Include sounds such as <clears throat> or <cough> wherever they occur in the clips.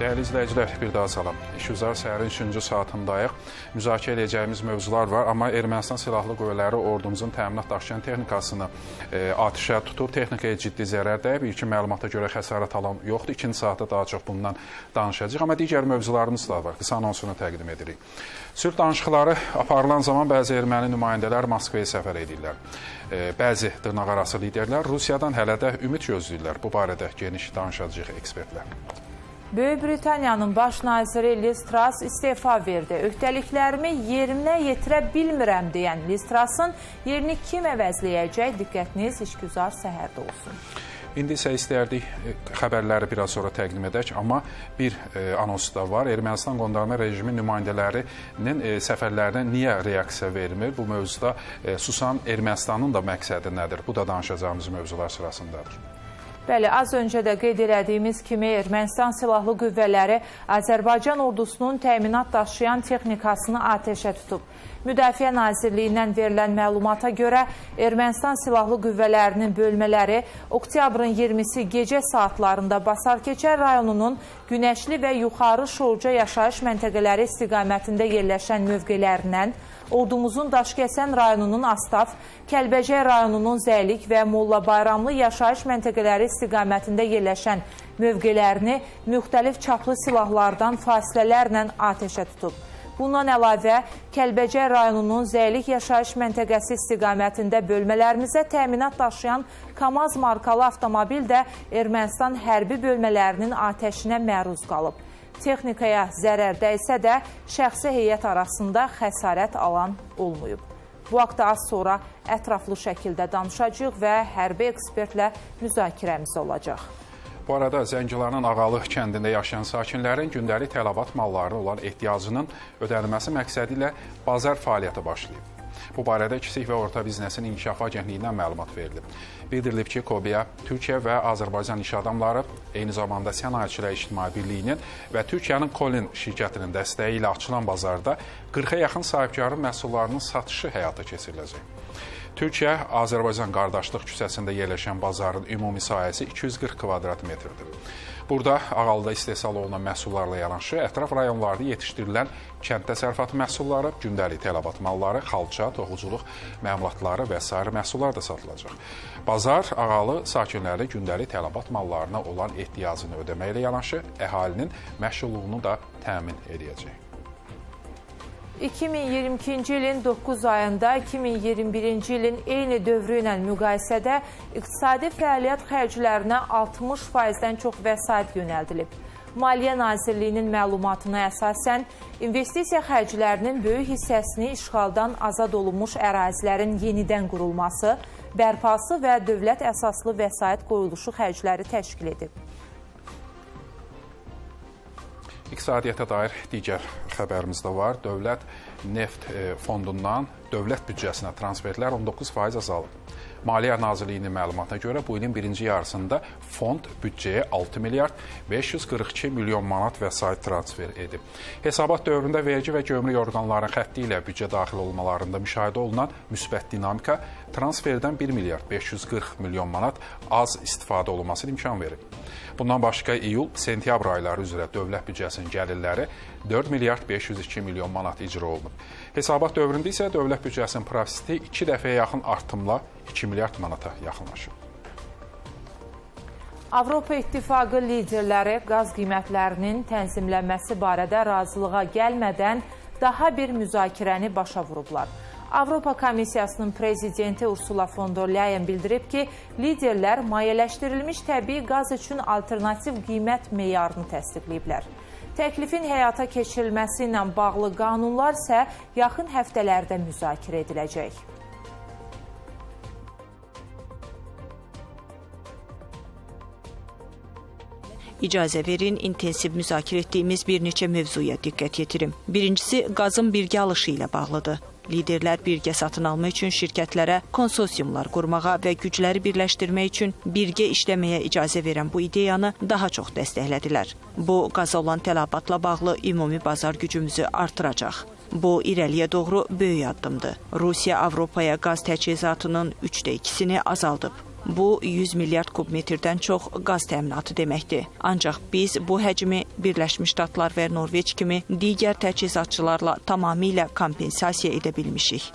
Dəyərli izləyicilər, bir daha salam. İşgüzar səhərin 3-cü saatındayıq. Müzakirə edəcəyimiz mövzular var, amma Ermənistan Silahlı Qüvvələri ordumuzun təminat daşıyan texnikasını e, atişə tutub, texnikaya ciddi zərər dəyib. İlkin məlumata görə xəsarət alan yoxdur. İkinci saatda daha çox bundan danışacağıq, amma digər mövzularımız da var. Qısa anonsunu təqdim edirik. Sülh danışıqları aparılan zaman bəzi erməni nümayəndələr Moskvaya səfər edirlər. E, bəzi dırnaqarası liderlər Rusiyadan hələ də ümid gözləyirlər. Bu barədə geniş danışacağıq ekspertlər. Böyük Britaniyanın baş naziri Liz Truss istefa verdi. Öhdəliklərimi yerinə yetirə bilmirəm deyən Liz Truss'ın yerini kim əvəzləyəcək? Diqqətiniz işgüzar səhərdə olsun. İndi isə istərdik e, xəbərləri biraz sonra təqdim edək, amma bir e, anons da var. Ermənistan qondarma rejimi nümayəndələrinin e, səfərlərinə niyə reaksiya vermir? Bu mövzuda e, susan Ermənistanın da məqsədi nədir? Bu da danışacağımız mövzular sırasındadır. Bəli, az öncə də qeyd elədiyimiz kimi Ermənistan Silahlı Qüvvələri Azərbaycan ordusunun təminat daşıyan texnikasını atəşə tutub. Müdafiə Nazirliyindən verilən məlumata görə Ermənistan Silahlı Qüvvələrinin bölmələri oktyabrın 20-si gecə saatlarında Basarkeçər rayonunun Günəşli və Yuxarı Şorca yaşayış məntəqələri istiqamətində yerləşən mövqələrindən ordumuzun Daşkəsən rayonunun Astaf, Kəlbəcər rayonunun Zəylik və Molla Bayramlı yaşayış məntəqələri istiqamətində yerləşən mövqələrini müxtəlif çaplı silahlardan fasilələrlə atəşə tutub. Bundan əlavə, Kəlbəcər rayonunun Zəylik yaşayış məntəqəsi istiqamətində bölmələrimizə təminat daşıyan Kamaz markalı avtomobil də Ermənistan hərbi bölmələrinin atəşinə məruz qalıb. Texnikaya zərər dəysə də şəxsi heyət arasında xəsarət alan olmayıb. Bu haqda az sonra ətraflı şəkildə danışacaq və hərbi ekspertlə müzakirəmiz olacaq. Bu arada Zəngilanın Ağalıq kəndində yaşayan sakinlərin gündəlik tələbat mallarına olan ehtiyacının ödənilməsi məqsədi ilə bazar fəaliyyəti başlayıb. Bu barədə Kiçik və Orta Biznesin İnkişafı Agentliyindən məlumat verilib. Bildirilib ki, Kobiya Türkiyə və Azərbaycan iş adamları, eyni zamanda Sənayeçilər İctimai Birliyinin və Türkiyənin Kolin şirkətinin dəstəyi ilə açılan bazarda 40-a yaxın sahibkarın məhsullarının satışı həyata keçiriləcək. Türkiyə Azərbaycan qardaşlıq küçəsində yerləşən bazarın ümumi sahəsi 240 kvadrat metrdir. Burada Ağalıda istehsal olunan məhsullarla yanaşı ətraf rayonlarda yetişdirilən kənd təsərrüfatı məhsulları, gündəlik tələbat malları, xalça, toxuculuq məmulatları və s. məhsullar da satılacaq. Bazar Ağalı sakinləri gündəlik tələbat mallarına olan ehtiyacını ödəməklə yanaşı əhalinin məşğulluğunu da təmin edəcək. 2022-ci ilin 9 ayında 2021-ci ilin eyni dövrü ilə müqayisədə iqtisadi fəaliyyət xərclərinə 60%-dən çox vəsait yönəldilib. Maliyyə Nazirliyinin məlumatına əsasən, investisiya xərclərinin böyük hissəsini işğaldan azad olunmuş ərazilərin yenidən qurulması, bərpası və dövlət əsaslı vəsait qoyuluşu xərcləri təşkil edib. İqtisadiyyata dair digər xəbərimiz də var. Dövlət neft e, fondundan dövlət büdcəsinə transferlər 19% azalıb. Maliyyə Nazirliyinin məlumatına görə bu ilin birinci yarısında fond büdcəyə 6 milyard 542 milyon manat vəsait transfer edib. Hesabat dövründə vergi və gömrük orqanlarının xətti ilə büdcə daxil olmalarında müşahidə olunan müsbət dinamika transferdən 1 milyard 540 milyon manat az istifadə olunmasına imkan verir. Bundan başqa iyul-sentyabr ayları üzrə dövlət büdcəsinin gəlirləri 4 milyard 502 milyon manat icra olunub. Hesabat dövründə isə dövlət büdcəsinin profiti 2 dəfəyə yaxın artımla 2 milyard manata yaxınlaşıb. Avropa İttifaqı liderləri qaz qiymətlərinin tənzimlənməsi barədə razılığa gəlmədən daha bir müzakirəni başa vurublar. Avropa Komissiyasının prezidenti Ursula von der Leyen bildirib ki, liderlər mayeləşdirilmiş təbii qaz üçün alternativ qiymət meyarını təsdiqləyiblər. Təklifin həyata keçirilməsi ilə bağlı qanunlar isə yaxın həftələrdə müzakirə ediləcək. İcazə verin, intensiv müzakirə etdiyimiz bir neçə mövzuya diqqət yetirim. Birincisi, qazın birgə alışı ilə bağlıdır. Liderlər birgə satın alma üçün şirkətlərə konsorsiumlar qurmağa və gücləri birləşdirmək üçün birgə işləməyə icazə verən bu ideyanı daha çox dəstəklədilər. Bu, qaza olan tələbatla bağlı ümumi bazar gücümüzü artıracaq. Bu, irəliyə doğru böyük addımdır. Rusiya Avropaya qaz təchizatının 3də 2-sini azaldıb. Bu 100 milyard kub metrdən çox qaz təminatı deməkdir. Ancaq biz bu həcmi Birləşmiş Ştatlar və Norveç kimi digər təchizatçılarla tamamilə kompensasiya edə bilmişik.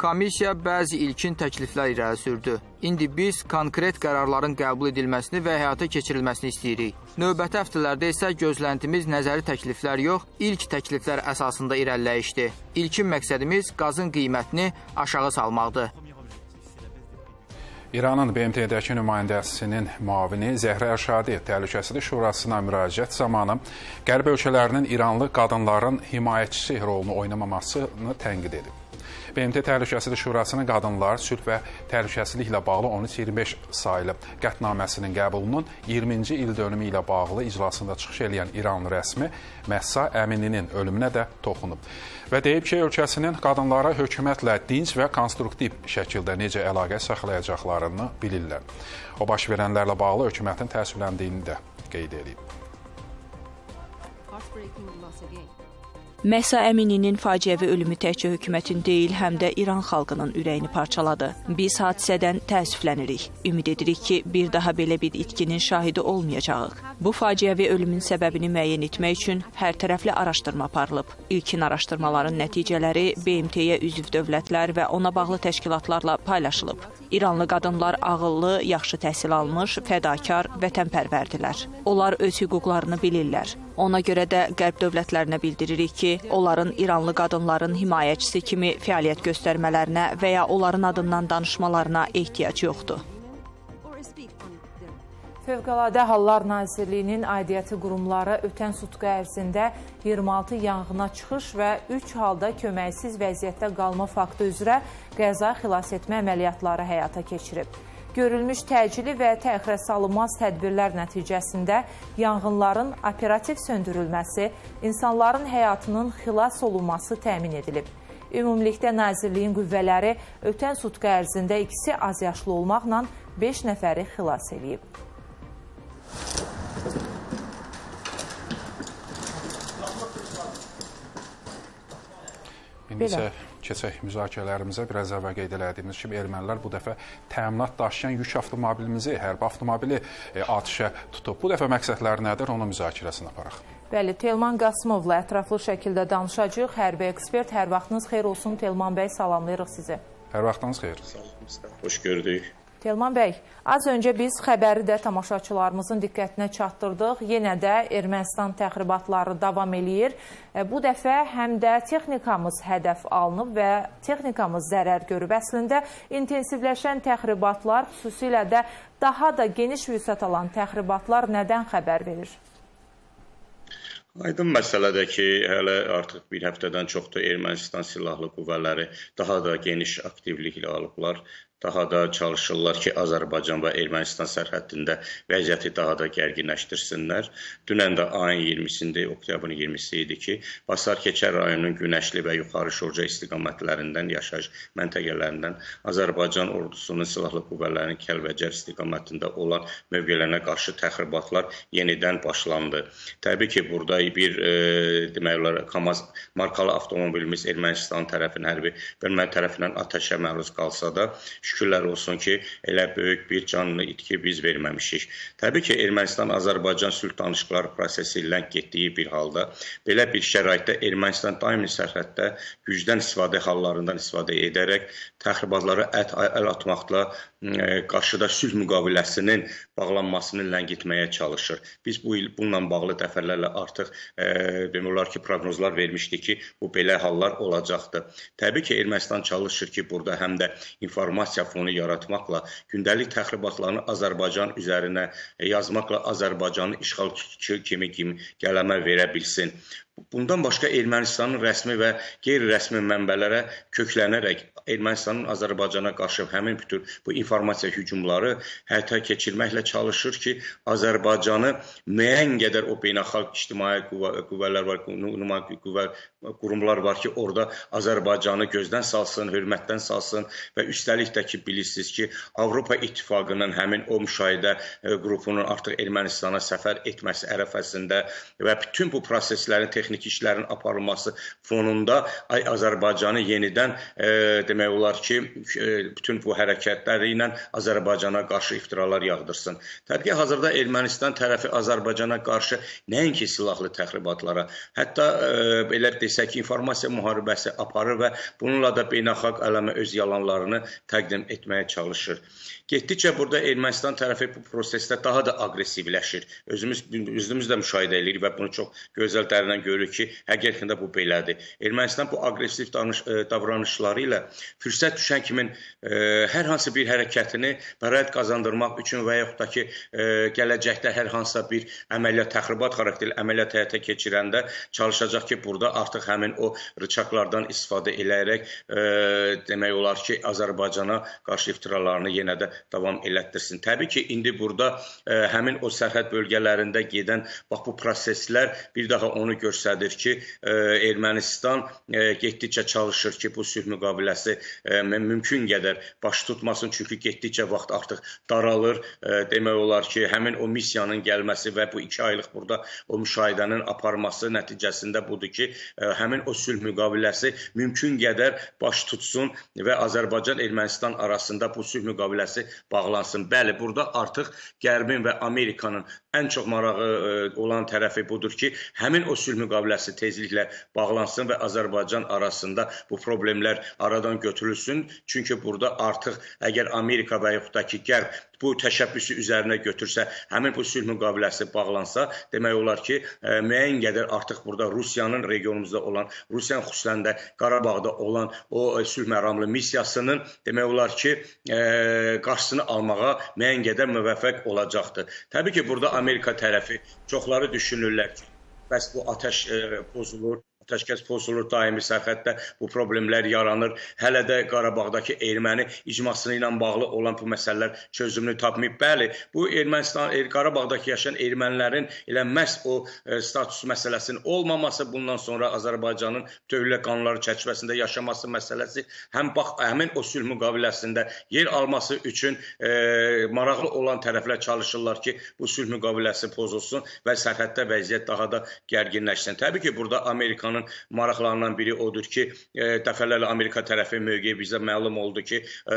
Komissiya bəzi ilkin təkliflər irəli sürdü. İndi biz konkret qərarların qəbul edilməsini və həyata keçirilməsini istəyirik. Növbəti həftələrdə isə gözləntimiz nəzəri təkliflər yox, ilk təkliflər əsasında irəliləyişdir. İlkin məqsədimiz qazın qiymətini aşağı salmaqdır. İranın BMT-dəki nümayəndəsinin müavini Zəhrə Əşadi Təhlükəsizlik Şurasına müraciət zamanı Qərb ölkələrinin İranlı qadınların himayəçisi rolunu oynamamasını tənqid edib. BMT Təhlükəsizlik Şurasının qadınlar, sülh və təhlükəsizliklə bağlı 1325 sayılı qətnaməsinin qəbulunun 20-ci il dönümü ilə bağlı iclasında çıxış edən İran rəsmi Məhsa Əmininin ölümünə də toxunub və deyib ki, ölkəsinin qadınlara hökumətlə dinc və konstruktiv şəkildə necə əlaqə saxlayacaqlarını bilirlər. O baş verənlərlə bağlı hökumətin təəssüfləndiyini də qeyd edib. Məhsa Əmininin faciəvi ölümü təkcə hökumətin deyil, həm də İran xalqının ürəyini parçaladı. Biz hadisədən təəssüflənirik. Ümid edirik ki, bir daha belə bir itkinin şahidi olmayacağıq. Bu faciəvi ölümün səbəbini müəyyən etmək üçün hər tərəfli araşdırma aparılıb. İlkin araşdırmaların nəticələri BMT-yə üzv dövlətlər və ona bağlı təşkilatlarla paylaşılıb. İranlı qadınlar ağıllı, yaxşı təhsil almış, fədakar, vətənpərvərdilər. Onlar öz hüquqlarını bilirlər. Ona görə də qərb dövlətlərinə bildiririk ki, onların İranlı qadınların himayəçisi kimi fəaliyyət göstərmələrinə və ya onların adından danışmalarına ehtiyac yoxdur. Fövqəladə Hallar Nazirliyinin aidiyyəti qurumları ötən sutqa ərzində 26 yanğına çıxış və 3 halda köməksiz vəziyyətdə qalma faktı üzrə qəza xilas etmə əməliyyatları həyata keçirib. Görülmüş təcili və təxirə salınmaz tədbirlər nəticəsində yanğınların operativ söndürülməsi, insanların həyatının xilas olunması təmin edilib. Ümumilikdə Nazirliyin qüvvələri ötən sutqa ərzində ikisi azyaşlı olmaqla 5 nəfəri xilas edib. İndi isə keçək müzakirələrimizə biraz əvvəl qeyd elədiyimiz kimi ermənilər bu dəfə təminat daşıyan yük avtomobilimizi, hərbi avtomobili e, atışa tutub. Bu dəfə məqsədləri nədir? Onun müzakirəsini aparaq. Bəli, Telman Qasımovla ətraflı şəkildə danışacağıq. Hərbi ekspert, hər vaxtınız xeyir olsun. Telman bəy, salamlayırıq sizi. Hər vaxtınız xeyir. Xoş gördük. Telman bəy, az öncə biz xəbəri də tamaşaçılarımızın diqqətinə çatdırdıq. Yenə də Ermənistan təxribatları davam eləyir. E, bu dəfə həm də texnikamız hədəf alınıb və texnikamız zərər görüb. Əslində intensivləşən təxribatlar, xüsusilə də daha da geniş vüsət alan təxribatlar nədən xəbər verir? Aydın məsələdir ki, hələ artıq bir həftədən çoxdur Ermənistan silahlı qüvvələri daha da geniş aktivliklə alıblar daha da çalışırlar ki, Azərbaycan və Ermənistan sərhəddində vəziyyəti daha da gərginləşdirsinlər. Dünən də ayın 20-sində, oktyabrın 20-si idi ki, Basar Keçər rayonunun Günəşli və Yuxarı Şurca istiqamətlərindən, yaşayış məntəqələrindən Azərbaycan ordusunun silahlı qüvvələrinin Kəlbəcər istiqamətində olan mövqelərinə qarşı təxribatlar yenidən başlandı. Təbii ki, burada bir e, demək olar KAMAZ markalı avtomobilimiz Ermənistan tərəfindən hərbi bölmə tərəfindən atəşə məruz qalsa da şükürlər olsun ki, elə böyük bir canlı itki biz verməmişik. Təbii ki, Ermənistan-Azərbaycan sülh danışıqları prosesi lənk getdiyi bir halda belə bir şəraitdə Ermənistan daimi sərhəddə gücdən istifadə hallarından istifadə edərək təxribatlara əl atmaqla qarşıda sülh müqaviləsinin bağlanmasını ləngitməyə çalışır. Biz bu il bununla bağlı dəfələrlə artıq e, demək olar ki, proqnozlar vermişdik ki, bu belə hallar olacaqdır. Təbii ki, Ermənistan çalışır ki, burada həm də informasiya fonu yaratmaqla gündəlik təxribatlarını Azərbaycan üzərinə yazmaqla Azərbaycanı işğalçı kimi kimi qələmə verə bilsin. Bundan başqa Ermənistanın rəsmi və qeyri-rəsmi mənbələrə köklənərək Ermənistanın Azərbaycana qarşı həmin bütün bu informasiya hücumları həyata keçirməklə çalışır ki, Azərbaycanı müəyyən qədər o beynəlxalq ictimai qüvvələr var, nümayəndə qüvvə qurumlar var ki, orada Azərbaycanı gözdən salsın, hörmətdən salsın və üstəlik də ki, bilirsiniz ki, Avropa İttifaqının həmin o müşahidə qrupunun artıq Ermənistana səfər etməsi ərəfəsində və bütün bu proseslərin texniki işlərin aparılması fonunda ay Azərbaycanı yenidən e, demək olar ki, e, bütün bu hərəkətləri ilə Azərbaycana qarşı iftiralar yağdırsın. Təbii ki, hazırda Ermənistan tərəfi Azərbaycana qarşı nəinki silahlı təxribatlara, hətta e, belə desək ki, informasiya müharibəsi aparır və bununla da beynəlxalq aləmə öz yalanlarını təqdim etməyə çalışır. Getdikcə burada Ermənistan tərəfi bu prosesdə daha da aqressivləşir. Özümüz özümüz də müşahidə edirik və bunu çox gözəl dərindən görürük ki, həqiqətən də bu belədir. Ermənistan bu aqressiv danış, e, davranışları ilə fürsət düşən kimi e, hər hansı bir hərəkətini bəraət qazandırmaq üçün və yaxud da ki, e, gələcəkdə hər hansısa bir əməliyyat təxribat xarakterli əməliyyat həyata keçirəndə çalışacaq ki, burada artıq həmin o rıçaqlardan istifadə edərək e, demək olar ki, Azərbaycana qarşı iftiralarını yenə də davam elətdirsin. Təbii ki, indi burada e, həmin o sərhəd bölgələrində gedən bax bu proseslər bir daha onu göstərir ki, e, Ermənistan e, getdikcə çalışır ki, bu sülh müqaviləsi ə, mümkün qədər baş tutmasın, çünki getdikcə vaxt artıq daralır. Ə, demək olar ki, həmin o missiyanın gəlməsi və bu 2 aylıq burada o müşahidənin aparması nəticəsində budur ki, ə, həmin o sülh müqaviləsi mümkün qədər baş tutsun və Azərbaycan Ermənistan arasında bu sülh müqaviləsi bağlansın. Bəli, burada artıq Qərbin və Amerikanın ən çox marağı e, olan tərəfi budur ki, həmin o sülh müqaviləsi tezliklə bağlansın və Azərbaycan arasında bu problemlər aradan götürülsün. Çünki burada artıq əgər Amerika və yaxud da ki, Qərb bu təşəbbüsü üzərinə götürsə, həmin bu sülh müqaviləsi bağlansa, demək olar ki, e, müəyyən qədər artıq burada Rusiyanın regionumuzda olan, Rusiyanın xüsusən də Qarabağda olan o e, sülh məramlı missiyasının demək olar ki, qarşısını almağa müəyyən qədər müvəffəq olacaqdır. Təbii ki, burada Amerika tərəfi çoxları düşünürlər ki, bəs bu atəş ə, pozulur, atəşkəs pozulur, daimi sərhəddə bu problemlər yaranır. Hələ də Qarabağdakı erməni icması ilə bağlı olan bu məsələlər çözümünü tapmayıb. Bəli, bu Ermənistan er, Qarabağdakı yaşayan ermənilərin elə məhz o e, status məsələsinin olmaması, bundan sonra Azərbaycanın dövlət qanunları çərçivəsində yaşaması məsələsi həm bax həmin o sülh müqaviləsində yer alması üçün e, maraqlı olan tərəflər çalışırlar ki, bu sülh müqaviləsi pozulsun və sərhəddə vəziyyət daha da gərginləşsin. Təbii ki, burada Amerikanın Rusiyanın maraqlarından biri odur ki, e, dəfələrlə Amerika tərəfi mövqeyi bizə məlum oldu ki, e,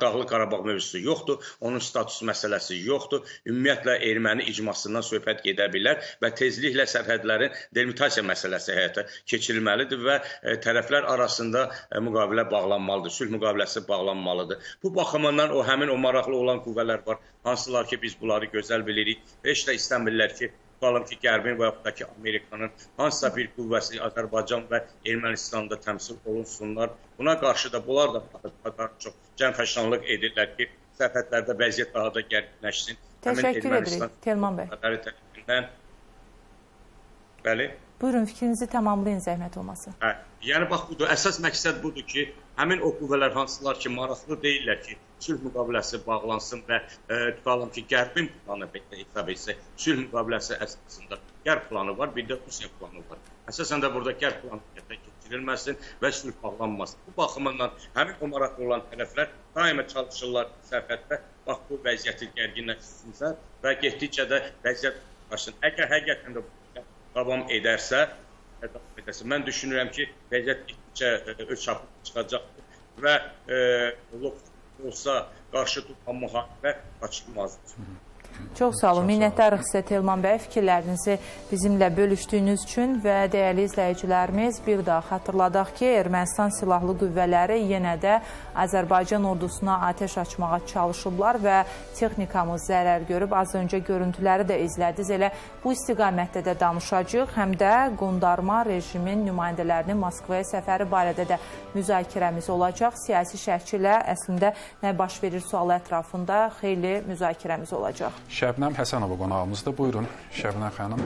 Dağlıq Qarabağ mövzusu yoxdur, onun status məsələsi yoxdur. Ümumiyyətlə erməni icmasından söhbət gedə bilər və tezliklə sərhədlərin delimitasiya məsələsi həyata keçirilməlidir və e, tərəflər arasında müqavilə bağlanmalıdır, sülh müqaviləsi bağlanmalıdır. Bu baxımından o həmin o maraqlı olan qüvvələr var, hansılar ki biz bunları gözəl bilirik. Heç də istəmirlər ki, tutalım ki, Qərbin və yaxud da ki, Amerikanın hansısa bir qüvvəsi Azərbaycan və Ermənistanda təmsil olunsunlar. Buna qarşı da bunlar da daha çox cəmfəşanlıq edirlər ki, sərhədlərdə vəziyyət daha da gərginləşsin. Təşəkkür edirik Telman bəy. Bəli. Buyurun, fikrinizi tamamlayın zəhmət olmasın. Hə, yəni bax budur, əsas məqsəd budur ki, həmin o qüvvələr hansılar ki, maraqlı deyirlər ki, sülh müqaviləsi bağlansın və e, tutalım ki, Qərbin planı belə hesab etsək, sülh müqaviləsi əsasında Qərb planı var, bir də Rusiya planı var. Əsasən də burada Qərb planı həyata keçirilməsin və sülh bağlanmasın. Bu baxımından həmin o maraqlı olan tərəflər daima çalışırlar sərhəddə bax bu vəziyyəti gərginləşdirsinsə və getdikcə də vəziyyət başlasın. Əgər həqiqətən də davam edərsə, edərsə, mən düşünürəm ki, vəziyyət getdikcə e, öz çapına çıxacaqdır və e, olsa qarşı tutan müharibə qaçılmazdır. Çox sağ olun. Minnətdarıq sizə Telman bəy fikirlərinizi bizimlə bölüşdüyünüz üçün və dəyərli izləyicilərimiz bir daha xatırladaq ki, Ermənistan silahlı qüvvələri yenə də Azərbaycan ordusuna atəş açmağa çalışıblar və texnikamız zərər görüb. Az öncə görüntüləri də izlədiniz. Elə bu istiqamətdə də danışacağıq. Həm də qondarma rejimin nümayəndələrinin Moskvaya səfəri barədə də müzakirəmiz olacaq. Siyasi şərhçilə əslində nə baş verir sualı ətrafında xeyli müzakirəmiz olacaq. Şəbnəm Həsənova qonağımızdır. Buyurun, Şəbnəm xanım.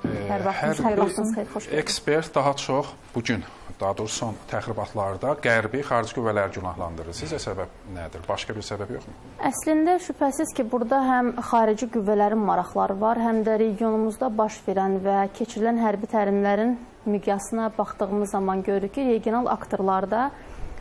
Hər vaxtınız xeyir, vaxtınız xeyir, xoş gəldiniz. Ekspert daha çox bu gün, daha doğrusu son təxribatlarda qərbi xarici qüvvələr günahlandırır. Sizcə səbəb nədir? Başqa bir səbəb yoxmu? Əslində şübhəsiz ki, burada həm xarici qüvvələrin maraqları var, həm də regionumuzda baş verən və keçirilən hərbi təlimlərin miqyasına baxdığımız zaman görürük ki, regional aktorlarda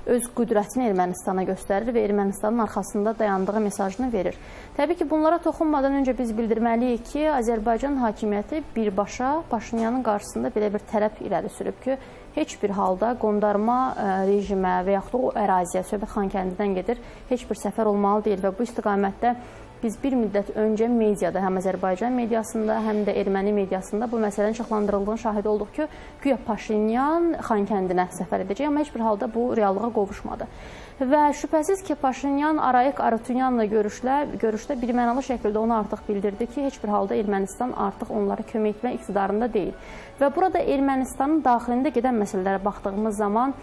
öz qüdrətini Ermənistana göstərir və Ermənistanın arxasında dayandığı mesajını verir. Təbii ki, bunlara toxunmadan öncə biz bildirməliyik ki, Azərbaycan hakimiyyəti birbaşa Paşinyanın qarşısında belə bir tələb irəli sürüb ki, heç bir halda qondarma rejimə və yaxud da o əraziyə, söhbət Xankəndidən gedir, heç bir səfər olmalı deyil və bu istiqamətdə Biz bir müddət öncə mediada, həm Azərbaycan mediasında, həm də erməni mediasında bu məsələnin işıqlandırıldığının şahidi olduq ki, güya Paşinyan Xankəndinə səfər edəcək, amma heç bir halda bu reallığa qovuşmadı. Və şübhəsiz ki, Paşinyan Arayik Arutunyanla görüşlə, görüşdə bir mənalı şəkildə ona artıq bildirdi ki, heç bir halda Ermənistan artıq onlara kömək etmək iqtidarında deyil. Və burada Ermənistanın daxilində gedən məsələlərə baxdığımız zaman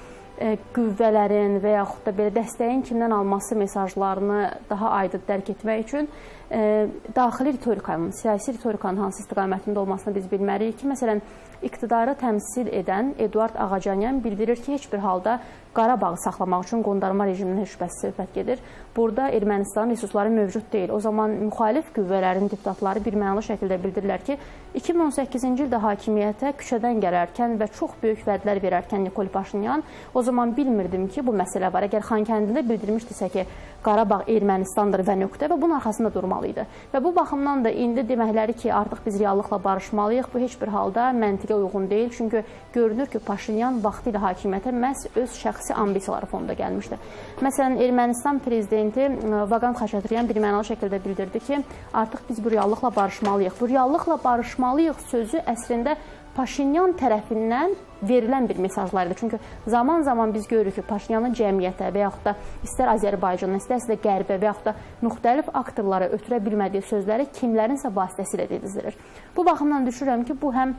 qüvvələrin və yaxud da belə dəstəyin kimdən alması mesajlarını daha aydın dərk etmək üçün e, daxili ritorikanın, siyasi ritorikanın hansı istiqamətində olmasını biz bilməliyik ki, məsələn, iqtidarı təmsil edən Eduard Ağacanyan bildirir ki, heç bir halda Qarabağı saxlamaq üçün qondarma rejimin heç şübhəsiz söhbət gedir. Burada Ermənistanın resursları mövcud deyil. O zaman müxalif qüvvələrin deputatları birmənalı şəkildə bildirirlər ki, 2018-ci ildə hakimiyyətə küçədən gələrkən və çox böyük vədlər verərkən Nikol Paşinyan o zaman bilmirdim ki, bu məsələ var. Əgər Xankəndində bildirmişdisə ki, Qarabağ Ermənistandır və nöqtə və bunun arxasında durmalı idi. Və bu baxımdan da indi deməkləri ki, artıq biz reallıqla barışmalıyıq. Bu heç bir halda məntiqə uyğun deyil. Çünki görünür ki, Paşinyan vaxtı ilə hakimiyyətə məhz öz şəxsi ambisiyaları fonunda gəlmişdi. Məsələn, Ermənistan prezidenti Vaqan Xaçatryan bir mənalı şəkildə bildirdi ki, artıq biz bu reallıqla barışmalıyıq. Bu reallıqla barışmalıyıq sözü əslində Paşinyan tərəfindən verilən bir mesajlar idi. Çünki zaman-zaman biz görürük ki, Paşinyanın cəmiyyətə və yaxud da istər Azərbaycanın, istərsə də Qərbə və yaxud da müxtəlif aktorlara ötürə bilmədiyi sözləri kimlərinsə vasitəsilə dedizdirir. Bu baxımdan düşünürəm ki, bu həm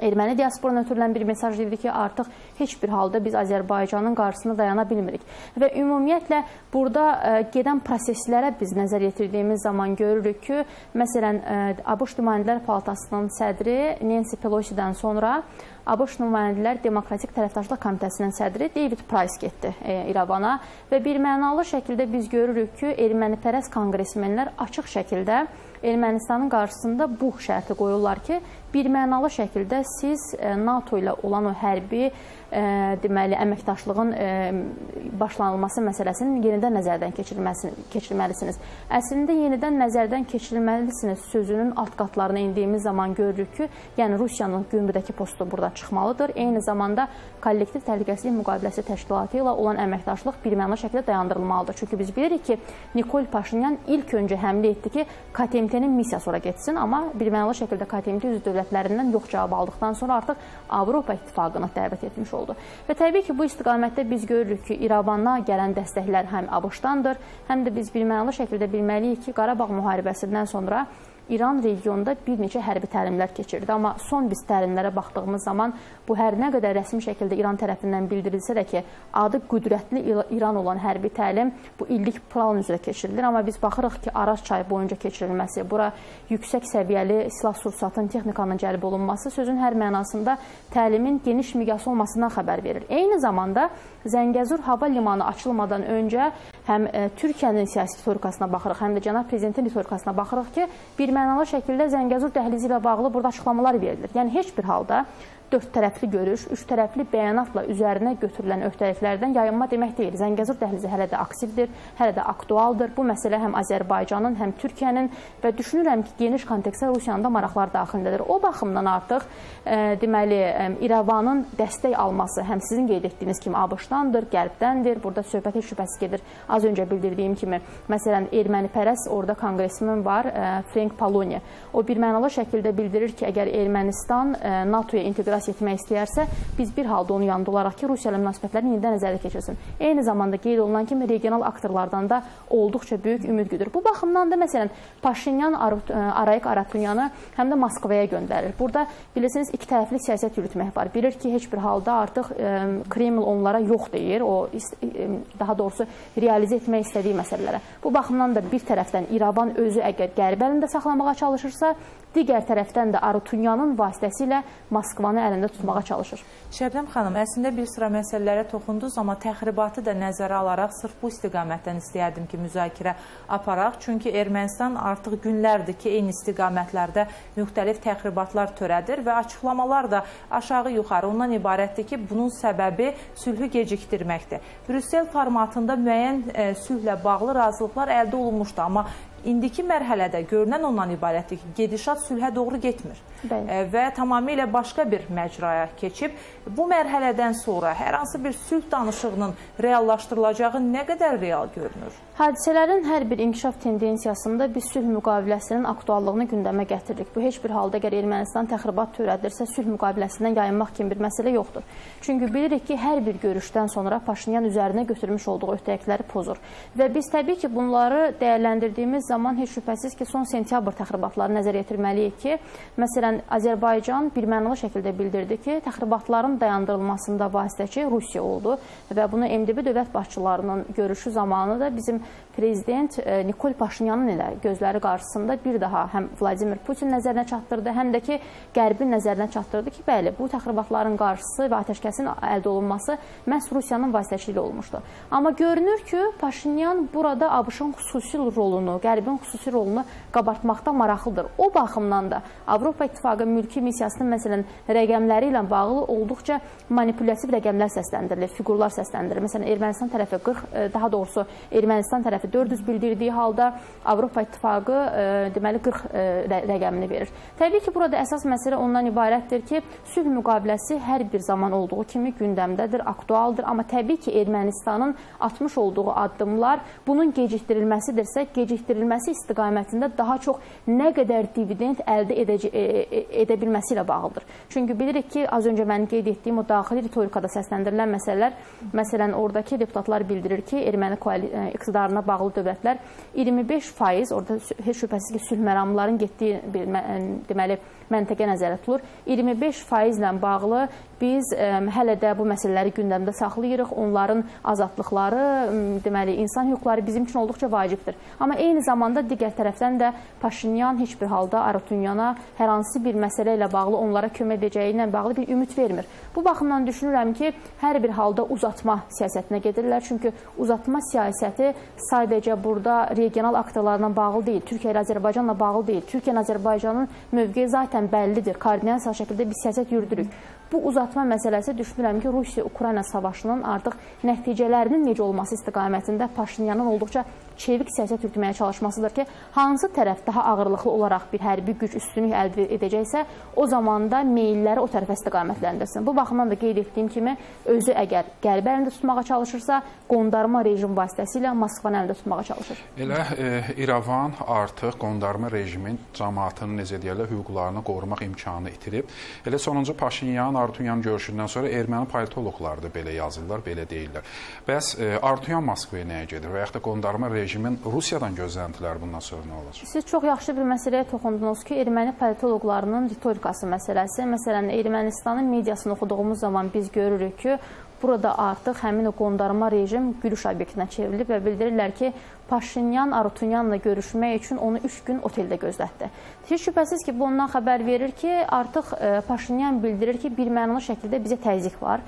erməni diasporuna ötürülən bir mesaj idi ki, artıq heç bir halda biz Azərbaycanın qarşısında dayana bilmirik. Və ümumiyyətlə burada e, gedən proseslərə biz nəzər yetirdiyimiz zaman görürük ki, məsələn, e, ABŞ nümayəndələr palatasının sədri Nancy Pelosi-dən sonra ABŞ nümayəndələr Demokratik Tərəfdaşlıq Komitəsinin sədri David Price getdi e, İrəvana və bir mənalı şəkildə biz görürük ki, ermənipərəst konqresmenlər açıq şəkildə Ermənistanın qarşısında bu şərti qoyurlar ki, birmənalı şəkildə siz e, NATO ilə olan o hərbi deməli əməkdaşlığın başlanılması məsələsinin yenidən nəzərdən keçirilməsini keçirməlisiniz. Əslində yenidən nəzərdən keçirilməlisiniz sözünün alt qatlarına indiyimiz zaman görürük ki, yəni Rusiyanın Gümrüdəki postu burada çıxmalıdır. Eyni zamanda kollektiv təhlükəsizlik müqaviləsi təşkilatı ilə olan əməkdaşlıq birmənalı şəkildə dayandırılmalıdır. Çünki biz bilirik ki, Nikol Paşinyan ilk öncə həmlə etdi ki, KTMT-nin missiyası ora getsin, amma birmənalı şəkildə KTMT üzv dövlətlərindən yox cavab aldıqdan sonra artıq Avropa İttifaqına dəvət etmiş oldu oldu. Və təbii ki, bu istiqamətdə biz görürük ki, İrəvana gələn dəstəklər həm ABŞ-dandır, həm də biz bilməli şəkildə bilməliyik ki, Qarabağ müharibəsindən sonra İran regionda bir neçə hərbi təlimlər keçirdi. Amma son biz təlimlərə baxdığımız zaman bu hər nə qədər rəsmi şəkildə İran tərəfindən bildirilsə də ki, adı qüdrətli İran olan hərbi təlim bu illik plan üzrə keçirilir. Amma biz baxırıq ki, Araz çayı boyunca keçirilməsi, bura yüksək səviyyəli silah sursatın, texnikanın cəlb olunması sözün hər mənasında təlimin geniş miqyası olmasından xəbər verir. Eyni zamanda Zəngəzur hava limanı açılmadan öncə həm e, Türkiyənin siyasi ritorikasına baxırıq, həm də cənab prezidentin ritorikasına baxırıq ki, bir birmənalı şəkildə Zəngəzur dəhlizi ilə bağlı burada açıqlamalar verilir. Yəni heç bir halda dörd tərəfli görüş, üç tərəfli bəyanatla üzərinə götürülən öhdəliklərdən yayınma demək deyil. Zəngəzur dəhlizi hələ də aktivdir, hələ də aktualdır. Bu məsələ həm Azərbaycanın, həm Türkiyənin və düşünürəm ki, geniş kontekstdə Rusiyanın da maraqları daxilindədir. O baxımdan artıq e, deməli e, İrəvanın dəstək alması həm sizin qeyd etdiyiniz kimi ABŞ-dandır, Qərbdəndir. Burada söhbət heç şübhəsiz gedir. Az öncə bildirdiyim kimi, məsələn, ermənipərəst orada konqresmen var, e, Frank Paloni. O birmənalı şəkildə bildirir ki, əgər Ermənistan NATO-ya inteqrasiya xilas etmək istəyərsə, biz bir halda onun yanında olaraq ki, Rusiya ilə münasibətlərini yenidən nəzərdə keçirsin. Eyni zamanda qeyd olunan kimi regional aktorlardan da olduqca böyük ümid güdür. Bu baxımdan da məsələn Paşinyan e, Arayik Aratunyanı həm də Moskvaya göndərir. Burada bilirsiniz iki tərəfli siyasət yürütmək var. Bilir ki, heç bir halda artıq ə, e, Kreml onlara yox deyir. O e, daha doğrusu realizə etmək istədiyi məsələlərə. Bu baxımdan da bir tərəfdən İrəvan özü əgər qərb əlində saxlamağa çalışırsa, digər tərəfdən də Arutunyanın vasitəsilə Moskvanı əlində tutmağa çalışır. Şəbnəm xanım, əslində bir sıra məsələlərə toxundunuz, amma təxribatı da nəzərə alaraq sırf bu istiqamətdən istəyərdim ki, müzakirə aparaq. Çünki Ermənistan artıq günlərdir ki, eyni istiqamətlərdə müxtəlif təxribatlar törədir və açıqlamalar da aşağı-yuxarı ondan ibarətdir ki, bunun səbəbi sülhü gecikdirməkdir. Brüssel formatında müəyyən e, sülhlə bağlı razılıqlar əldə olunmuşdu, amma indiki mərhələdə görünən ondan ibarətdir ki, gedişat sülhə doğru getmir Bəli. E, və tamamilə başqa bir məcraya keçib. Bu mərhələdən sonra hər hansı bir sülh danışığının reallaşdırılacağı nə qədər real görünür? Hadisələrin hər bir inkişaf tendensiyasında biz sülh müqaviləsinin aktuallığını gündəmə gətiririk. Bu heç bir halda əgər Ermənistan təxribat törədirsə, sülh müqaviləsindən yayınmaq kimi bir məsələ yoxdur. Çünki bilirik ki, hər bir görüşdən sonra Paşinyan üzərinə götürmüş olduğu öhdəlikləri pozur. Və biz təbii ki, bunları dəyərləndirdiyimiz zaman heç şübhəsiz ki, son sentyabr təxribatları nəzərə yetirməliyik ki, məsələn, Azərbaycan birmənalı şəkildə bildirdi ki, təxribatların dayandırılmasında vasitəçi Rusiya oldu və bunu MDB dövlət başçılarının görüşü zamanı da bizim prezident e, Nikol Paşinyanın ilə gözləri qarşısında bir daha həm Vladimir Putin nəzərinə çatdırdı, həm də ki, Qərbin nəzərinə çatdırdı ki, bəli, bu təxribatların qarşısı və atəşkəsin əldə olunması məhz Rusiyanın vasitəçiliyi olmuşdu. Amma görünür ki, Paşinyan burada ABŞ-ın xüsusi rolunu, Qərbin xüsusi rolunu qabartmaqda maraqlıdır. O baxımdan da Avropa İttifaqı mülki missiyasının məsələn rəqəmləri ilə bağlı olduqca manipulyasiv rəqəmlər səsləndirilir, fiqurlar səsləndirilir. Məsələn, Ermənistan tərəfi 40, e, daha doğrusu Ermənistan tərəfi 400 bildirdiyi halda Avropa İttifaqı e, deməli 40 e, rəqəmini verir. Təbii ki, burada əsas məsələ ondan ibarətdir ki, sülh müqaviləsi hər bir zaman olduğu kimi gündəmdədir, aktualdır, amma təbii ki, Ermənistanın atmış olduğu addımlar bunun gecikdirilməsidirsə, gecikdirilməsi istiqamətində daha çox nə qədər dividend əldə edəcə, e, edə bilməsi ilə bağlıdır. Çünki bilirik ki, az öncə mənim qeyd etdiyim o daxili ritorikada səsləndirilən məsələlər, məsələn, oradakı deputatlar bildirir ki, erməni iqtidarına bağlı dövlətlər 25% orada heç şübhəsiz ki, sülh məramlarının getdiyi deməli məntəqə nəzərdə tutulur. 25% ilə bağlı biz hələ də bu məsələləri gündəmdə saxlayırıq. Onların azadlıqları, deməli, insan hüquqları bizim üçün olduqca vacibdir. Amma eyni zamanda digər tərəfdən də Paşinyan heç bir halda Arutunyana hər hansı bir məsələ ilə bağlı onlara kömək edəcəyi ilə bağlı bir ümid vermir. Bu baxımdan düşünürəm ki, hər bir halda uzatma siyasətinə gedirlər. Çünki uzatma siyasəti sadəcə burada regional aktorlarla bağlı deyil, Türkiyə ilə Azərbaycanla bağlı deyil. Türkiyə ilə Azərbaycanın mövqeyi zaten bəllidir. Koordinasiya şəkildə biz siyasət yürüdürük. Bu uzatma məsələsi düşünürəm ki, Rusiya-Ukrayna savaşının artıq nəticələrinin necə olması istiqamətində Paşinyanın olduqca çevik siyasət yürütməyə çalışmasıdır ki, hansı tərəf daha ağırlıqlı olaraq bir hərbi güc üstünlük əldə edəcəksə, o zaman da meylləri o tərəfə istiqamətləndirsin. Bu baxımdan da qeyd etdiyim kimi, özü əgər qərbi əlində tutmağa çalışırsa, qondarma rejim vasitəsilə Moskvanı əlində tutmağa çalışır. Elə e, İrəvan artıq qondarma rejimin cəmaatının necə deyirlər, hüquqlarını qorumaq imkanı itirib. Elə sonuncu Paşinyan Artunyan görüşündən sonra erməni politoloqları da belə yazırlar, belə deyirlər. Bəs e, Artunyan Moskvaya nəyə gedir və yaxud da qondarma rejimin Rusiyadan gözləntiləri bundan sonra nə olacaq? Siz çox yaxşı bir məsələyə toxundunuz ki, erməni politoloqlarının ritorikası məsələsi. Məsələn, Ermənistanın mediasını oxuduğumuz zaman biz görürük ki, burada artıq həmin o qondarma rejim gülüş obyektinə çevrilib və bildirirlər ki, Paşinyan Arutunyanla görüşmək üçün onu 3 gün oteldə gözlətdi. Heç şübhəsiz ki, bu ondan xəbər verir ki, artıq e, Paşinyan bildirir ki, bir mənalı şəkildə bizə təzyiq var.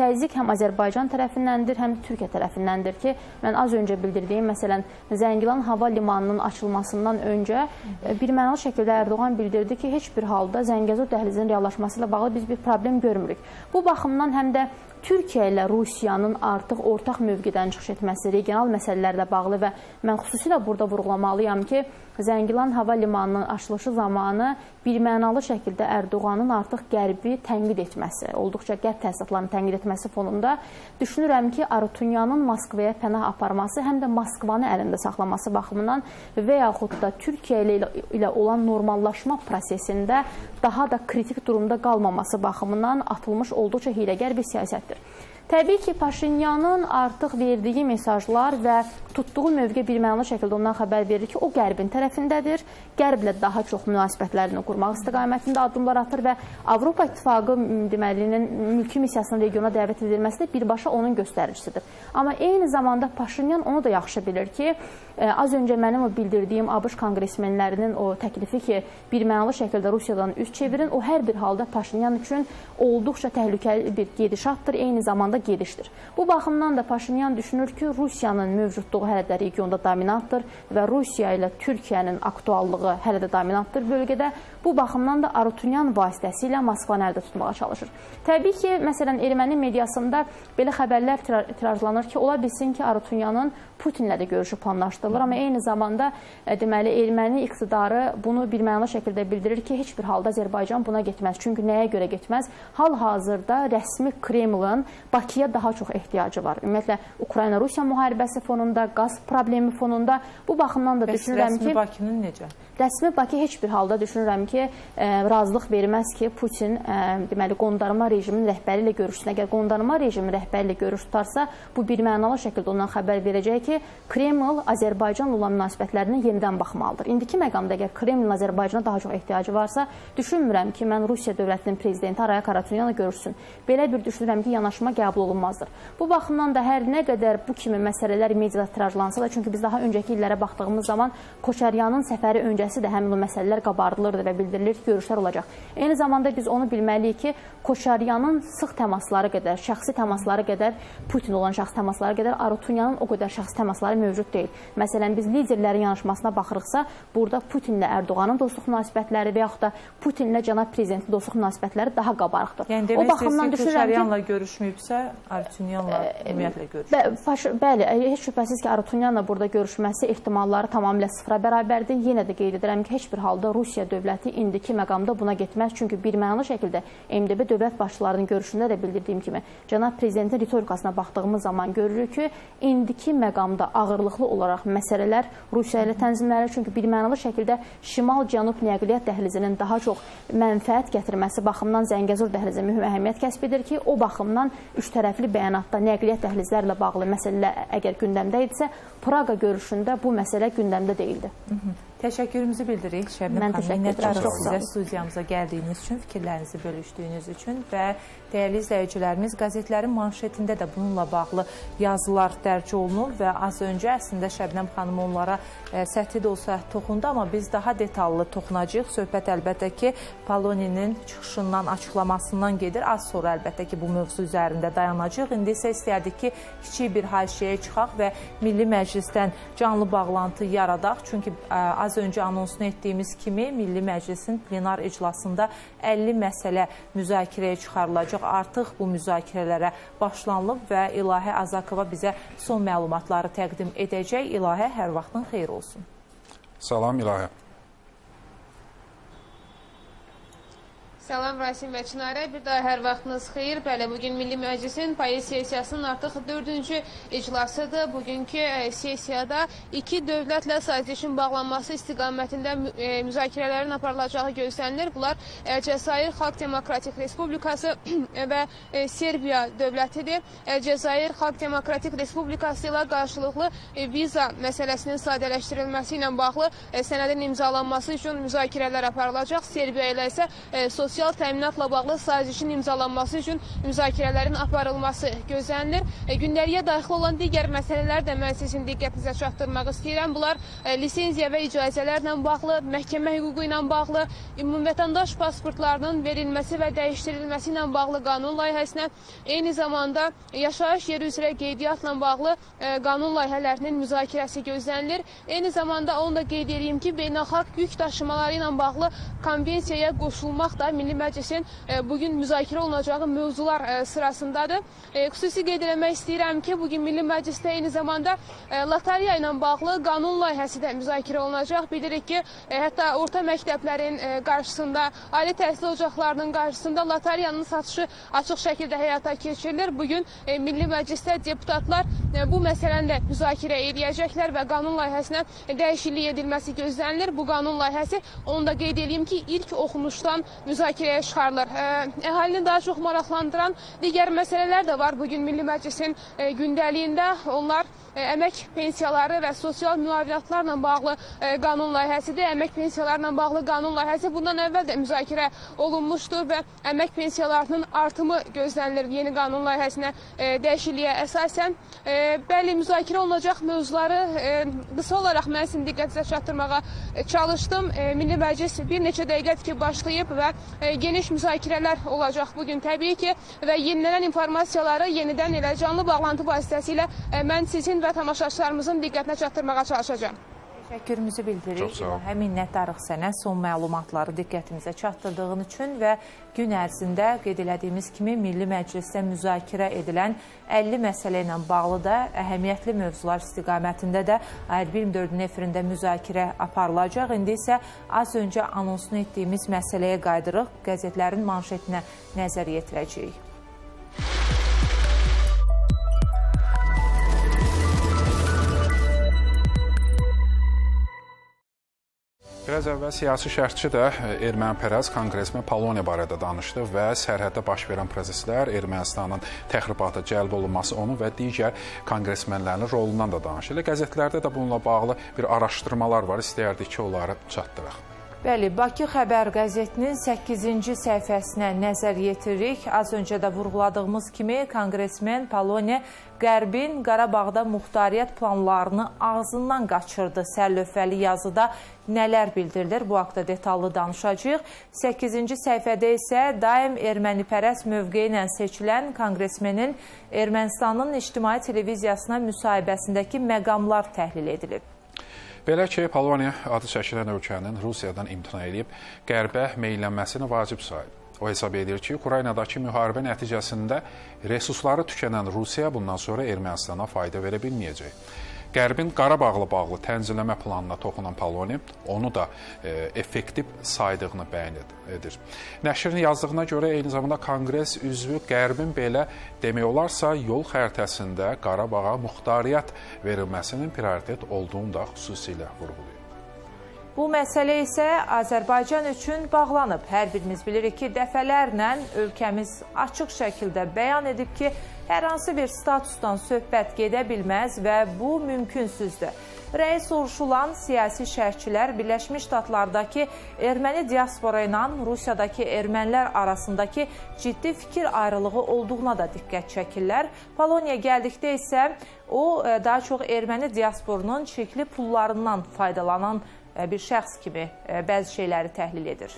Təzyiq həm Azərbaycan tərəfindəndir, həm Türkiyə tərəfindəndir ki, mən az öncə bildirdiyim, məsələn, Zəngilan hava limanının açılmasından öncə e, bir mənalı şəkildə Ərdoğan bildirdi ki, heç bir halda Zəngəzur dəhlizinin reallaşması ilə bağlı biz bir problem görmürük. Bu baxımdan həm də Türkiyə ilə Rusiyanın artıq ortaq mövqedən çıxış etməsi, regional məsələlərlə bağlı və mən xüsusilə burada vurğulamalıyam ki, Zəngilan hava limanının açılışı zamanı birmənalı şəkildə Ərdoğanın artıq qərbi tənqid etməsi, olduqca qərb təsisatlarını tənqid etməsi fonunda düşünürəm ki, Arutunyanın Moskvaya pənah aparması həm də Moskvanı əlində saxlaması baxımından və yaxud da Türkiyə ilə, ilə olan normallaşma prosesində daha da kritik durumda qalmaması baxımından atılmış olduqca hiləgər bir siyasətdir. etc. Təbii ki, Paşinyanın artıq verdiyi mesajlar və tutduğu mövqe birmənalı şəkildə ondan xəbər verir ki, o Qərbin tərəfindədir. Qərblə daha çox münasibətlərini qurmaq istiqamətində addımlar atır və Avropa İttifaqı deməlinin mülki missiyasının regiona dəvət edilməsi də birbaşa onun göstəricisidir. Amma eyni zamanda Paşinyan onu da yaxşı bilir ki, az öncə mənim o bildirdiyim ABŞ konqresmenlərinin o təklifi ki, birmənalı şəkildə Rusiyadan üz çevirin, o hər bir halda Paşinyan üçün olduqca təhlükəli bir gedişatdır, eyni zamanda gedişdir. Bu baxımdan da Paşinyan düşünür ki, Rusiyanın mövcudluğu hələ də regionda dominantdır və Rusiya ilə Türkiyənin aktuallığı hələ də dominantdır bölgədə. Bu baxımdan da Arutunyan vasitəsilə Moskvanı əldə tutmağa çalışır. Təbii ki, məsələn, erməni mediasında belə xəbərlər tirajlanır ki, ola bilsin ki, Arutunyanın Putinlə də görüşü planlaşdırılır, amma eyni zamanda e, deməli erməni iqtidarı bunu birmənalı şəkildə bildirir ki, heç bir halda Azərbaycan buna getməz. Çünki nəyə görə getməz? Hal-hazırda rəsmi Kremlin Bakıya daha çox ehtiyacı var. Ümumiyyətlə Ukrayna-Rusiya müharibəsi fonunda, qaz problemi fonunda bu baxımdan da Bəs düşünürəm rəsmi ki, Bakının necə? Rəsmi Bakı heç bir halda düşünürəm ki, ə, razılıq verməz ki, Putin ə, deməli qondarma rejimin rəhbəri ilə görüşsün. Əgər qondarma rejimin rəhbəri ilə görüş tutarsa, bu birmənalı şəkildə ondan xəbər verəcək ki, Kreml Azərbaycanla olan münasibətlərinə yenidən baxmalıdır. İndiki məqamda əgər Kremlin Azərbaycana daha çox ehtiyacı varsa, düşünmürəm ki, mən Rusiya dövlətinin prezidenti Araya Karatunyanla görüşsün. Belə bir düşünürəm ki, yanaşma qəbul olunmazdır. Bu baxımdan da hər nə qədər bu kimi məsələlər mediada tirajlansa da, çünki biz daha öncəki illərə baxdığımız zaman Koçaryanın səfəri öncəsi də həmin o məsələlər qabardılırdı və bildirilir ki, görüşlər olacaq. Eyni zamanda biz onu bilməliyik ki, Koçaryanın sıx təmasları qədər, şəxsi təmasları qədər, Putin olan şəxsi təmasları qədər Arutunyanın o qədər şəxsi təmasları mövcud deyil. Məsələn, biz liderlərin yanaşmasına baxırıqsa, burada Putinlə Ərdoğanın dostluq münasibətləri və yaxud da Putinlə cənab prezidentin dostluq münasibətləri daha qabarıqdır. Yəni o demək baxımdan istəyirsiniz ki, Kuşaryanla görüşməyibsə, Artunyanla ümumiyyətlə görüşür. Bə, faş, bəli, heç şübhəsiz ki, Arutunyanla burada görüşməsi ehtimalları tamamilə sıfıra bərabərdir. Yenə də qeyd edirəm ki, heç bir halda Rusiya dövləti indiki məqamda buna getməz. Çünki birmənalı şəkildə MDB dövlət başçılarının görüşündə də bildirdiyim kimi, cənab prezidentin ritorikasına baxdığımız zaman görürük ki, indiki məqamda ağırlıqlı olaraq məsələlər Rusiya ilə tənzimlənir. Çünki birmənalı şəkildə şimal-cənub nəqliyyat dəhlizinin daha çox mənfəət gətirməsi baxımından Zəngəzur dəhlizi mühüm əhəmiyyət kəsb edir ki, o baxımdan üç tərəfli bəyanatda nəqliyyat dəhlizlərlə bağlı məsələlər əgər gündəmdə idisə, Praqa görüşündə bu məsələ gündəmdə deyildi. Təşəkkürümüzü bildiririk Şəbnəm xanım. Minnətdarıq sizə studiyamıza gəldiyiniz üçün, fikirlərinizi bölüşdüyünüz üçün və dəyərli izləyicilərimiz qəzetlərin manşetində də bununla bağlı yazılar dərc olunur və az öncə əslində Şəbnəm xanım onlara e, səthi də olsa toxundu, amma biz daha detallı toxunacağıq. Söhbət əlbəttə ki, Paloninin çıxışından, açıqlamasından gedir. Az sonra əlbəttə ki, bu mövzu üzərində dayanacağıq. İndi isə istəyərdik ki, kiçik bir haşiyəyə çıxaq və Milli Məclisdən canlı bağlantı yaradaq. Çünki ə, az öncə anonsunu etdiyimiz kimi Milli Məclisin plenar iclasında 50 məsələ müzakirəyə çıxarılacaq. Artıq bu müzakirələrə başlanılıb və İlahə Azakova bizə son məlumatları təqdim edəcək. İlahə, hər vaxtın xeyir olsun. Salam İlahə. Salam Rasim və Çinarə. Bir daha hər vaxtınız xeyir. Bəli, bugün Milli Məclisin payız sessiyasının artıq dördüncü iclasıdır. Bugünkü e, sessiyada iki dövlətlə sazişin bağlanması istiqamətində e, müzakirələrin aparılacağı gözlənilir. Bunlar e, Cəzair Xalq Demokratik Respublikası <clears throat> və Serbiya dövlətidir. Cəzair Xalq Demokratik Respublikası ilə qarşılıqlı viza məsələsinin sadələşdirilməsi ilə bağlı sənədin imzalanması üçün müzakirələr aparılacaq. Serbiya ilə isə e, sosial təminatla bağlı sazişin imzalanması üçün müzakirələrin aparılması gözlənilir. E, gündəliyə daxil olan digər məsələlər də mən sizin diqqətinizə çatdırmaq istəyirəm. Bunlar e, lisenziya və icazələrlə bağlı, məhkəmə hüququ ilə bağlı, ümumvətəndaş pasportlarının verilməsi və dəyişdirilməsi ilə bağlı qanun layihəsinə, eyni zamanda yaşayış yeri üzrə qeydiyyatla bağlı e, qanun layihələrinin müzakirəsi gözlənilir. Eyni zamanda onu da qeyd edeyim ki, beynəlxalq yük daşımaları ilə bağlı konvensiyaya qoşulmaq da Milli Məclisin e, bugün müzakirə olunacağı mövzular e, sırasındadır. E, xüsusi qeyd etmək istəyirəm ki, bugün Milli Məclisdə eyni zamanda loteriya ilə bağlı qanun layihəsi də müzakirə olunacaq. Bilirik ki, hətta orta məktəblərin qarşısında, ali təhsil ocaqlarının qarşısında loteriyanın satışı açıq şəkildə həyata keçirilir. Bugün e, Milli Məclisdə deputatlar bu məsələni də müzakirə edəcəklər və qanun layihəsinə dəyişiklik edilməsi gözlənilir. Bu qanun layihəsi onu da qeyd edeyim ki, ilk oxunuşdan müzakirəyə çıxarılır. Əhalini daha çox maraqlandıran digər məsələlər də var bugün Milli Məclisin gündəliyində. Onlar əmək pensiyaları və sosial müavinətlərlə bağlı qanun layihəsidir. Əmək pensiyalarla bağlı qanun layihəsi bundan əvvəl də müzakirə olunmuşdur və əmək pensiyalarının artımı gözlənilir yeni qanun layihəsinə dəyişikliyə əsasən. Bəli, müzakirə olunacaq mövzuları qısa olaraq mən sizin diqqətinizə çatdırmağa çalışdım. Milli Məclis bir neçə dəqiqədir ki, başlayıb və geniş müzakirələr olacaq bugün təbii ki və yenilənən informasiyaları yenidən elə canlı bağlantı vasitəsilə mən sizin və tamaşaçılarımızın diqqətinə çatdırmağa çalışacağam. Təşəkkürümüzü bildiririk. İlahə minnətdarıq sənə son məlumatları diqqətimizə çatdırdığın üçün və gün ərzində qeyd elədiyimiz kimi Milli Məclisdə müzakirə edilən 50 məsələ ilə bağlı da əhəmiyyətli mövzular istiqamətində də Ayır 24-ün efirində müzakirə aparılacaq. İndi isə az öncə anonsunu etdiyimiz məsələyə qaydırıq. Qəzetlərin manşetinə nəzər yetirəcəyik. Biraz əvvəl siyasi şərhçi də e, ermənipərəst konqresmen Poloniya barədə danışdı və sərhəddə baş verən proseslər, Ermənistanın təxribata cəlb olunması, onun və digər konqresmenlərin rolundan da danışdı. Elə qəzetlərdə də bununla bağlı bir araşdırmalar var, istəyərdik ki, onları çatdıraq. Bəli, Bakı Xəbər qəzetinin 8-ci səhifəsinə nəzər yetiririk. Az öncə də vurğuladığımız kimi konqresmen Poloniya Qərbin Qarabağda muxtariyyət planlarını ağzından qaçırdı. Sərlövhəli yazıda nələr bildirilir? Bu haqda detallı danışacağıq. 8-ci səhifədə isə daim ermənipərəst mövqeyi ilə seçilən konqresmenin Ermənistanın ictimai televiziyasına müsahibəsindəki məqamlar təhlil edilib. Belə ki, Poloniya adı çəkilən ölkənin Rusiyadan imtina edib qərbə meylənməsini vacib sayıb. O hesab edir ki, Ukraynadakı müharibə nəticəsində resursları tükənən Rusiya bundan sonra Ermənistana fayda verə bilməyəcək. Qərbin Qarabağla bağlı tənzimləmə planına toxunan Poloni onu da e, effektiv saydığını bəyan edir. Nəşrin yazdığına görə eyni zamanda Konqres üzvü Qərbin belə demək olarsa yol xəritəsində Qarabağa muxtariyyət verilməsinin prioritet olduğunu da xüsusilə vurğulayır. Bu məsələ isə Azərbaycan üçün bağlanıb. Hər birimiz bilirik ki, dəfələrlə ölkəmiz açıq şəkildə bəyan edib ki, hər hansı bir statusdan söhbət gedə bilməz və bu mümkünsüzdür. Rəyi soruşulan siyasi şərhçilər Birləşmiş Ştatlardakı erməni diaspora ilə Rusiyadakı ermənilər arasındakı ciddi fikir ayrılığı olduğuna da diqqət çəkirlər. Poloniya gəldikdə isə o daha çox erməni diasporunun çirkli pullarından faydalanan bir şəxs kimi bəzi şeyləri təhlil edir.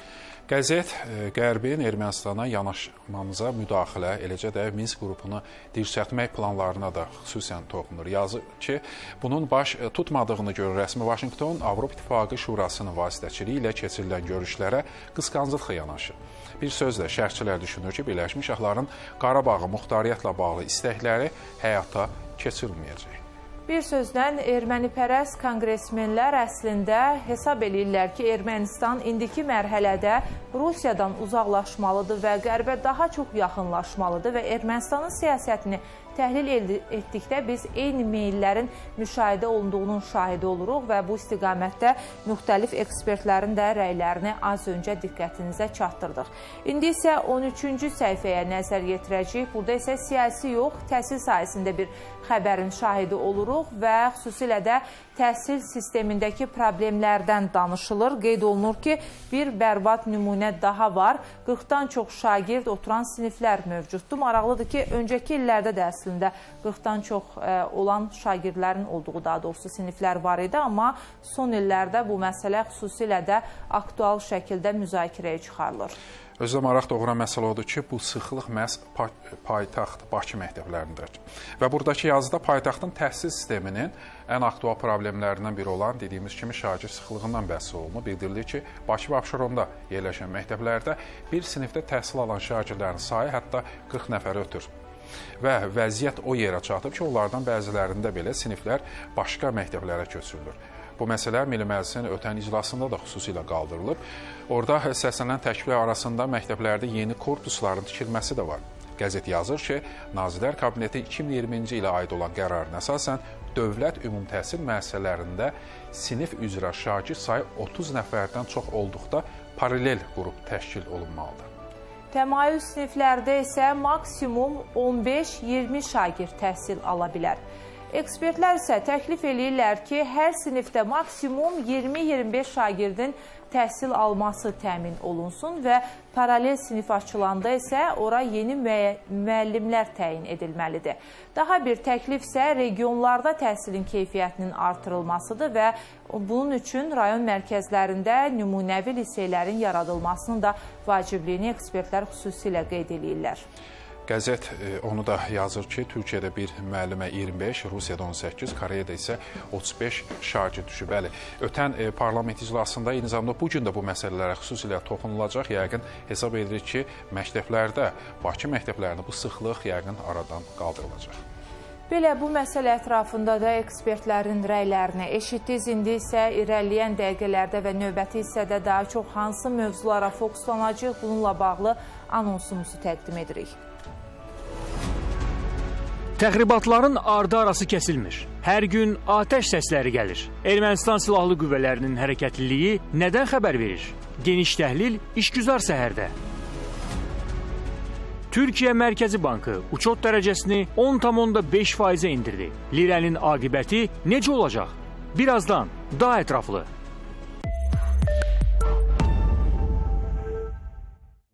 Qəzet Qərbin Ermənistana yanaşmamıza müdaxilə, eləcə də Minsk qrupunu dirçətmək planlarına da xüsusən toxunur. Yazır ki, bunun baş tutmadığını görür rəsmi Vaşinqton Avropa İttifaqı Şurasının vasitəçiliyi ilə keçirilən görüşlərə qısqanclıqla yanaşır. Bir sözlə şərhçilər düşünür ki, Birləşmiş Ştatların Qarabağı muxtariyyətlə bağlı istəkləri həyata keçirilməyəcək. Bir sözlə, ermənipərəst konqresmenlər əslində hesab eləyirlər ki, Ermənistan indiki mərhələdə Rusiyadan uzaqlaşmalıdır və qərbə daha çox yaxınlaşmalıdır və Ermənistanın siyasətini təhlil etdikdə biz eyni meyllərin müşahidə olunduğunun şahidi oluruq və bu istiqamətdə müxtəlif ekspertlərin də rəylərini az öncə diqqətinizə çatdırdıq. İndi isə 13-cü səhifəyə nəzər yetirəcəyik. Burada isə siyasi yox, təhsil sayəsində bir xəbərin şahidi oluruq və xüsusilə də təhsil sistemindəki problemlərdən danışılır. Qeyd olunur ki, bir bərbad nümunə daha var. 40-dan çox şagird oturan siniflər mövcuddur. Maraqlıdır ki, öncəki illərdə də əslində 40-dan çox ə, olan şagirdlərin olduğu, daha doğrusu siniflər var idi, amma son illərdə bu məsələ xüsusilə də aktual şəkildə müzakirəyə çıxarılır. Özdə maraq doğuran məsələ odur ki, bu sıxlıq məhz paytaxt Bakı məktəblərindədir. Və buradakı yazıda paytaxtın təhsil sisteminin ən aktual problemlərindən biri olan dediyimiz kimi şagird sıxlığından bəhs olunur. Bildirilir ki, Bakı və Abşeronda yerləşən məktəblərdə bir sinifdə təhsil alan şagirdlərin sayı hətta 40 nəfərə ötür. Və vəziyyət o yerə çatıb ki, onlardan bəzilərində belə siniflər başqa məktəblərə köçürülür. Bu məsələ Milli Məclisin ötən iclasında da xüsusilə qaldırılıb. Orada səslənən təkliflər arasında məktəblərdə yeni korpusların tikilməsi də var. Qəzet yazır ki, Nazirlər Kabineti 2020-ci ilə aid olan qərarına əsasən dövlət ümumi təhsil müəssisələrində sinif üzrə şagird sayı 30 nəfərdən çox olduqda paralel qrup təşkil olunmalıdır. Təmayüz siniflərdə isə maksimum 15-20 şagird təhsil ala bilər. Ekspertlər isə təklif eləyirlər ki, hər sinifdə maksimum 20-25 şagirdin təhsil alması təmin olunsun və paralel sinif açılanda isə ora yeni müəllimlər təyin edilməlidir. Daha bir təklif isə regionlarda təhsilin keyfiyyətinin artırılmasıdır və bunun üçün rayon mərkəzlərində nümunəvi liseylərin yaradılmasının da vacibliyini ekspertlər xüsusilə qeyd edirlər. Qəzet e, onu da yazır ki, Türkiyədə bir müəllimə 25, Rusiyada 18, Koreyada isə 35 şagird düşüb. Bəli, ötən e, parlament iclasında eyni zamanda bu gün də bu məsələlərə xüsusilə toxunulacaq. Yəqin hesab edirik ki, məktəblərdə, Bakı məktəblərində bu sıxlıq yəqin aradan qaldırılacaq. Belə bu məsələ ətrafında da ekspertlərin rəylərini eşitdiniz. İndi isə irəliləyən dəqiqələrdə və növbəti hissədə daha çox hansı mövzulara fokuslanacaq bununla bağlı anonsumuzu təqdim edirik. Təxribatların ardı arası kəsilmir. Hər gün atəş səsləri gəlir. Ermənistan silahlı qüvvələrinin hərəkətliliyi nədən xəbər verir? Geniş təhlil işgüzar səhərdə. Türkiyə Mərkəzi Bankı uçot dərəcəsini 10,5%-ə indirdi. Lirənin aqibəti necə olacaq? Birazdan daha ətraflı.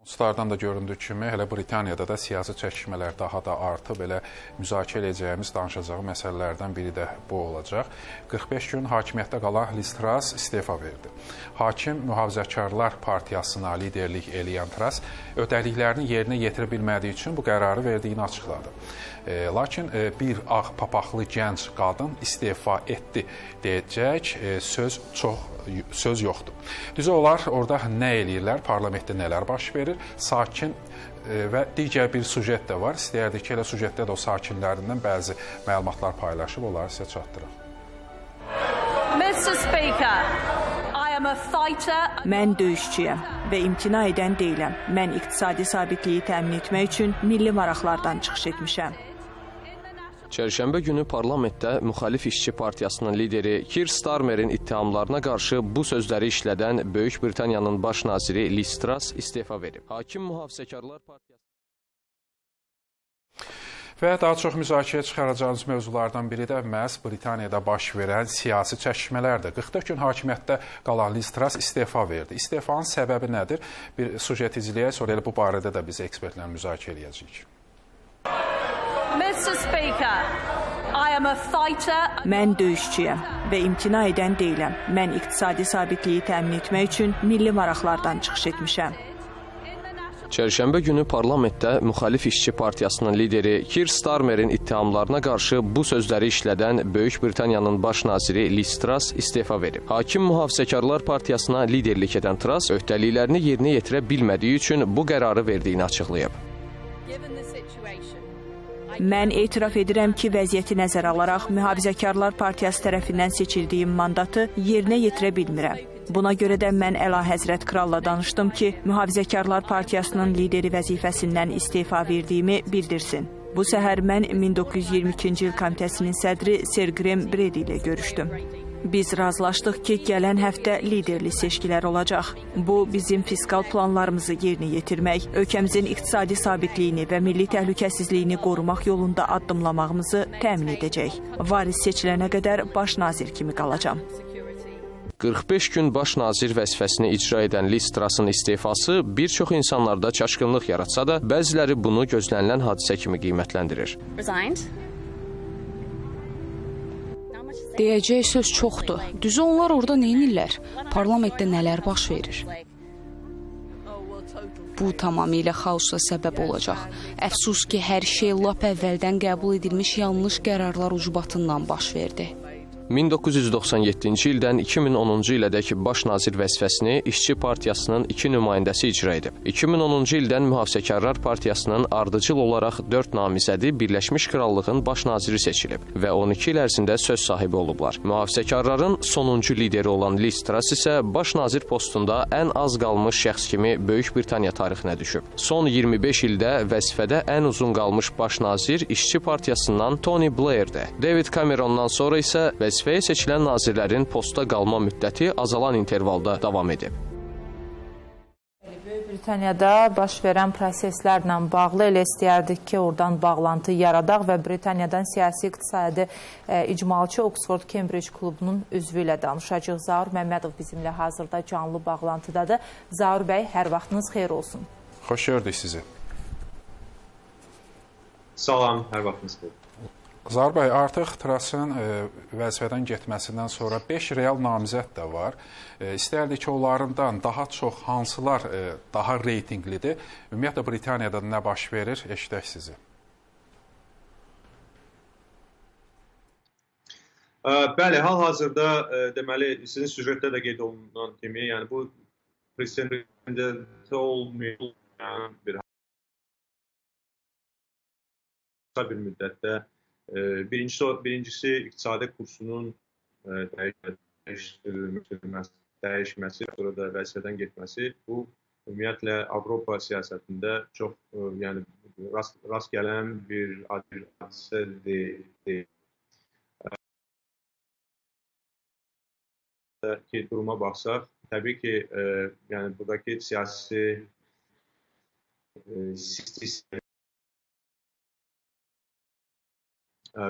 Stardan da göründüyü kimi, hələ Britaniyada da siyasi çəkişmələr daha da artıb. Belə müzakirə edəcəyimiz, danışacağı məsələlərdən biri də bu olacaq. 45 gün hakimiyyətdə qalan Liz Truss istefa verdi. Hakim Mühafizəkarlar Partiyasına liderlik eləyən Truss öhdəliklərini yerinə yetirə bilmədiyi üçün bu qərarı verdiyini açıqladı. E, lakin e, bir ağ papaqlı gənc qadın istefa etdi deyəcək e, söz çox söz yoxdur. Düzü onlar orada nə eləyirlər, parlamentdə nələr baş verir, sakin və digər bir sujet də var. İstəyərdik ki, elə sujetdə də o sakinlərindən bəzi məlumatlar paylaşıb onları sizə çatdıraq. Mr. Speaker, Mən döyüşçüyəm və imtina edən deyiləm. Mən iqtisadi sabitliyi təmin etmək üçün milli maraqlardan çıxış etmişəm. Çərşənbə günü parlamentdə müxalif işçi partiyasının lideri Kir Starmerin ittihamlarına qarşı bu sözləri işlədən Böyük Britaniyanın baş naziri Liz Truss istefa verib. Hakim Mühafizəkarlar Partiyası Və daha çox müzakirəyə çıxaracağımız mövzulardan biri də məhz Britaniyada baş verən siyasi çəkişmələrdir. 44 gün hakimiyyətdə qalan Liz Truss istefa verdi. İstefanın səbəbi nədir? Bir sujet izləyək, sonra elə bu barədə də biz ekspertlərlə müzakirə edəcəyik. Mən döyüşçüyəm və imtina edən deyiləm. Mən iqtisadi sabitliyi təmin etmək üçün milli maraqlardan çıxış etmişəm. Çərşənbə günü parlamentdə müxalif işçi partiyasının lideri Kir Starmerin ittihamlarına qarşı bu sözləri işlədən Böyük Britaniyanın baş naziri Liz Truss istefa verib. Hakim Mühafizəkarlar Partiyasına liderlik edən Truss öhdəliklərini yerinə yetirə bilmədiyi üçün bu qərarı verdiyini açıqlayıb. Mən etiraf edirəm ki, vəziyyəti nəzərə alaraq Mühafizəkarlar Partiyası tərəfindən seçildiyim mandatı yerinə yetirə bilmirəm. Buna görə də mən Əlahəzrət Kralla danışdım ki, Mühafizəkarlar Partiyasının lideri vəzifəsindən istefa verdiyimi bildirsin. Bu səhər mən 1922-ci il komitəsinin sədri Ser Graham Brady ilə görüşdüm. Biz razılaşdıq ki, gələn həftə liderli seçkilər olacaq. Bu, bizim fiskal planlarımızı yerinə yetirmək, ölkəmizin iqtisadi sabitliyini və milli təhlükəsizliyini qorumaq yolunda addımlamağımızı təmin edəcək. Varis seçilənə qədər baş nazir kimi qalacam. 45 gün baş nazir vəzifəsini icra edən Liz Truss'ın istefası bir çox insanlarda çaşqınlıq yaratsa da, bəziləri bunu gözlənilən hadisə kimi qiymətləndirir. Resigned. Deyəcək söz çoxdur. Düzü onlar orada nə edirlər? Parlamentdə nələr baş verir? Bu tamamilə xaosa səbəb olacaq. Əfsus ki, hər şey lap əvvəldən qəbul edilmiş yanlış qərarlar ucbatından baş verdi. 1997-ci ildən 2010-cu ilədək baş nazir vəzifəsini İşçi Partiyasının iki nümayəndəsi icra edib. 2010-cu ildən Mühafizəkarlar Partiyasının ardıcıl olaraq 4 namizədi Birləşmiş Krallığın baş naziri seçilib və 12 il ərzində söz sahibi olublar. Mühafizəkarların sonuncu lideri olan Liz Truss isə baş nazir postunda ən az qalmış şəxs kimi Böyük Britaniya tarixinə düşüb. Son 25 ildə vəzifədə ən uzun qalmış baş nazir İşçi Partiyasından Tony Blairdir. David Camerondan sonra isə vəzifə vəzifəyə seçilən nazirlərin posta qalma müddəti azalan intervalda davam edib. Böyük Britaniyada baş verən proseslərlə bağlı elə istəyərdik ki, oradan bağlantı yaradaq və Britaniyadan siyasi iqtisadi e, icmalçı Oxford Cambridge klubunun üzvü ilə danışacaq. Zaur Məmmədov bizimlə hazırda canlı bağlantıdadır. Zaur bəy, hər vaxtınız xeyir olsun. Xoş gördük sizi. Salam, hər vaxtınız xeyir. Zar bəy, artıq Trasın e, vəzifədən getməsindən sonra 5 real namizəd də var. E, istərdik ki, onlardan daha çox hansılar e, daha reytinglidir? Ümumiyyətlə Britaniyada nə baş verir? Eşidək sizi. Bəli, hal-hazırda deməli sizin süjetdə də qeyd olunan kimi, yəni bu prezidentdə olmayan bir bir müddətdə Birincisi, birincisi iqtisadi kursunun dəyişdirilməsi, dəyişməsi, sonra da vəzifədən getməsi bu ümumiyyətlə Avropa siyasətində çox yəni rast, rast gələn bir hadisə deyil. ki duruma baxsaq, təbii ki, e, yəni buradakı siyasi e, 60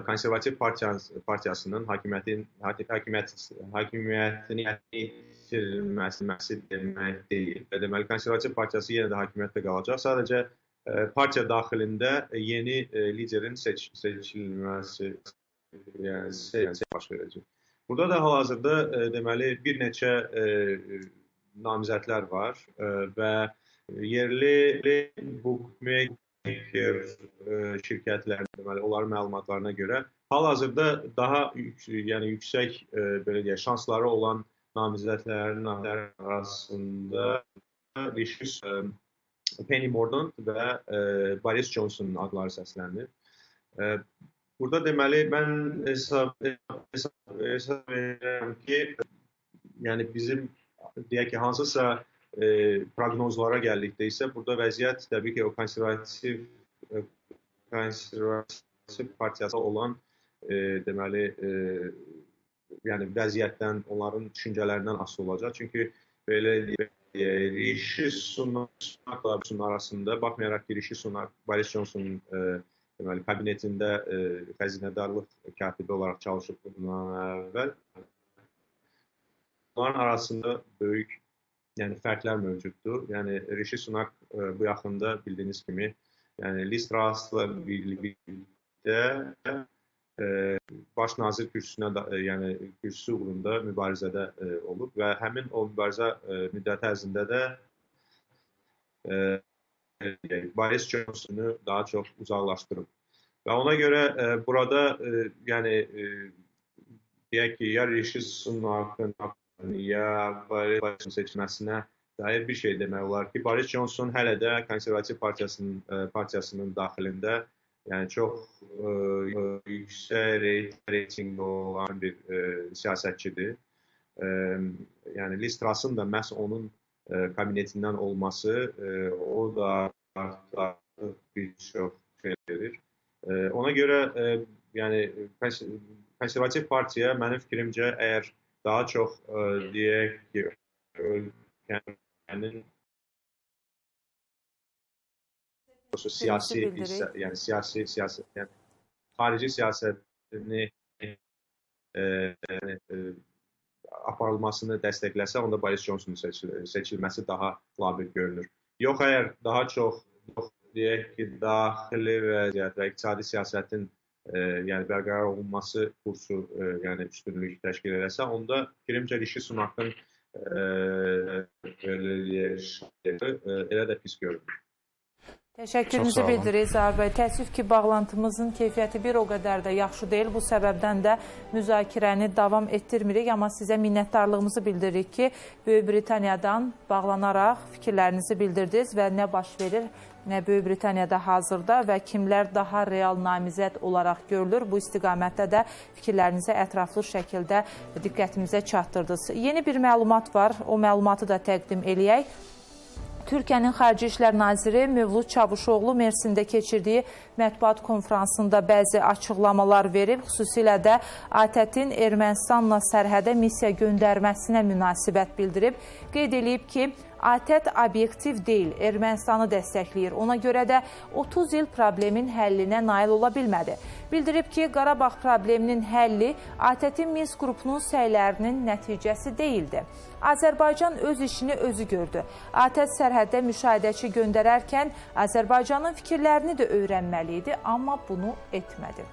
konservativ partiyası, partiyasının hakimiyyətin hakimiyyət hakimiyyətini itirilməsi demək deyil. Və deməli konservativ partiyası yenə də hakimiyyətdə qalacaq. Sadəcə partiya daxilində yeni liderin seç seçilməsi yəni siyasi baş verəcək. Burada da hal-hazırda deməli bir neçə namizədlər var və yerli bookmaker maker şirkətlərin deməli onların məlumatlarına görə hal-hazırda daha yük, yəni yüksək e, belə deyək şansları olan namizədlərin arasında Rishi e, Penny Mordaunt və e, Boris Johnson adları səslənir. E, burada deməli mən hesab hesab, hesab edirəm ki, yəni bizim deyək ki, hansısa e, proqnozlara gəldikdə isə burada vəziyyət təbii ki, o konservativ e, konservativ partiyası olan e, deməli e, yəni vəziyyətdən, onların düşüncələrindən asılı olacaq. Çünki belə Rishi Sunakla Sunakla arasında baxmayaraq ki, Rishi Sunak Boris Johnsonun e, deməli kabinetində e, xəzinədarlıq katibi olaraq çalışıb bundan əvvəl onların arasında böyük yəni fərqlər mövcuddur. Yəni Rishi Sunak ə, e, bu yaxında bildiyiniz kimi, yəni Liz Truss'la birlikdə ə, e, baş nazir kürsüsünə da, ə, e, yəni kürsüsü uğrunda mübarizədə ə, olub və həmin o mübarizə ə, müddəti ərzində də ə, Boris Johnsonu daha çox uzaqlaşdırıb. Və ona görə ə, burada ə, yəni ə, deyək ki, ya Rishi Sunakın ya Boris seçməsinə dair bir şey demək olar ki, Boris Johnson hələ də konservativ partiyasının e, partiyasının daxilində yəni çox ə, e, yüksək reytinqli olan bir ə, e, siyasətçidir. Ə, yəni Liz Truss'ın da məhz onun ə, kabinetindən olması ə, o da artıq bir çox şey verir. Ə, ona görə ə, yəni konservativ partiya mənim fikrimcə əgər daha çox ə, deyək ki, ölkənin siyasi hissə, yəni siyasi siyasət, yəni xarici siyasətini e, e, aparılmasını dəstəkləsə, onda Boris Johnsonun seçil seçilməsi daha labil görünür. Yox, əgər daha çox yox deyək ki, daxili vəziyyət və iqtisadi siyasətin e, yəni bərqərar olunması kursu e, yəni üstünlük təşkil eləsə, onda fikrimcə Rishi Sunakın e, belə deyək, e, elə də pis görünür. Təşəkkürümüzü bildiririk Zahir bəy. Təəssüf ki, bağlantımızın keyfiyyəti bir o qədər də yaxşı deyil. Bu səbəbdən də müzakirəni davam etdirmirik, amma sizə minnətdarlığımızı bildiririk ki, Böyük Britaniyadan bağlanaraq fikirlərinizi bildirdiniz və nə baş verir, nə Böyük Britaniyada hazırda və kimlər daha real namizəd olaraq görülür. Bu istiqamətdə də fikirlərinizi ətraflı şəkildə diqqətimizə çatdırdınız. Yeni bir məlumat var, o məlumatı da təqdim eləyək. Türkiyənin Xarici İşlər Naziri Mövlud Çavuşoğlu Mersində keçirdiyi mətbuat konfransında bəzi açıqlamalar verib, xüsusilə də ATƏT-in Ermənistanla sərhədə missiya göndərməsinə münasibət bildirib. Qeyd edib ki, ATƏT obyektiv deyil, Ermənistanı dəstəkləyir. Ona görə də 30 il problemin həllinə nail ola bilmədi. Bildirib ki, Qarabağ probleminin həlli ATƏT-in Minsk qrupunun səylərinin nəticəsi deyildi. Azərbaycan öz işini özü gördü. ATƏT sərhəddə müşahidəçi göndərərkən Azərbaycanın fikirlərini də öyrənməli idi, amma bunu etmədi.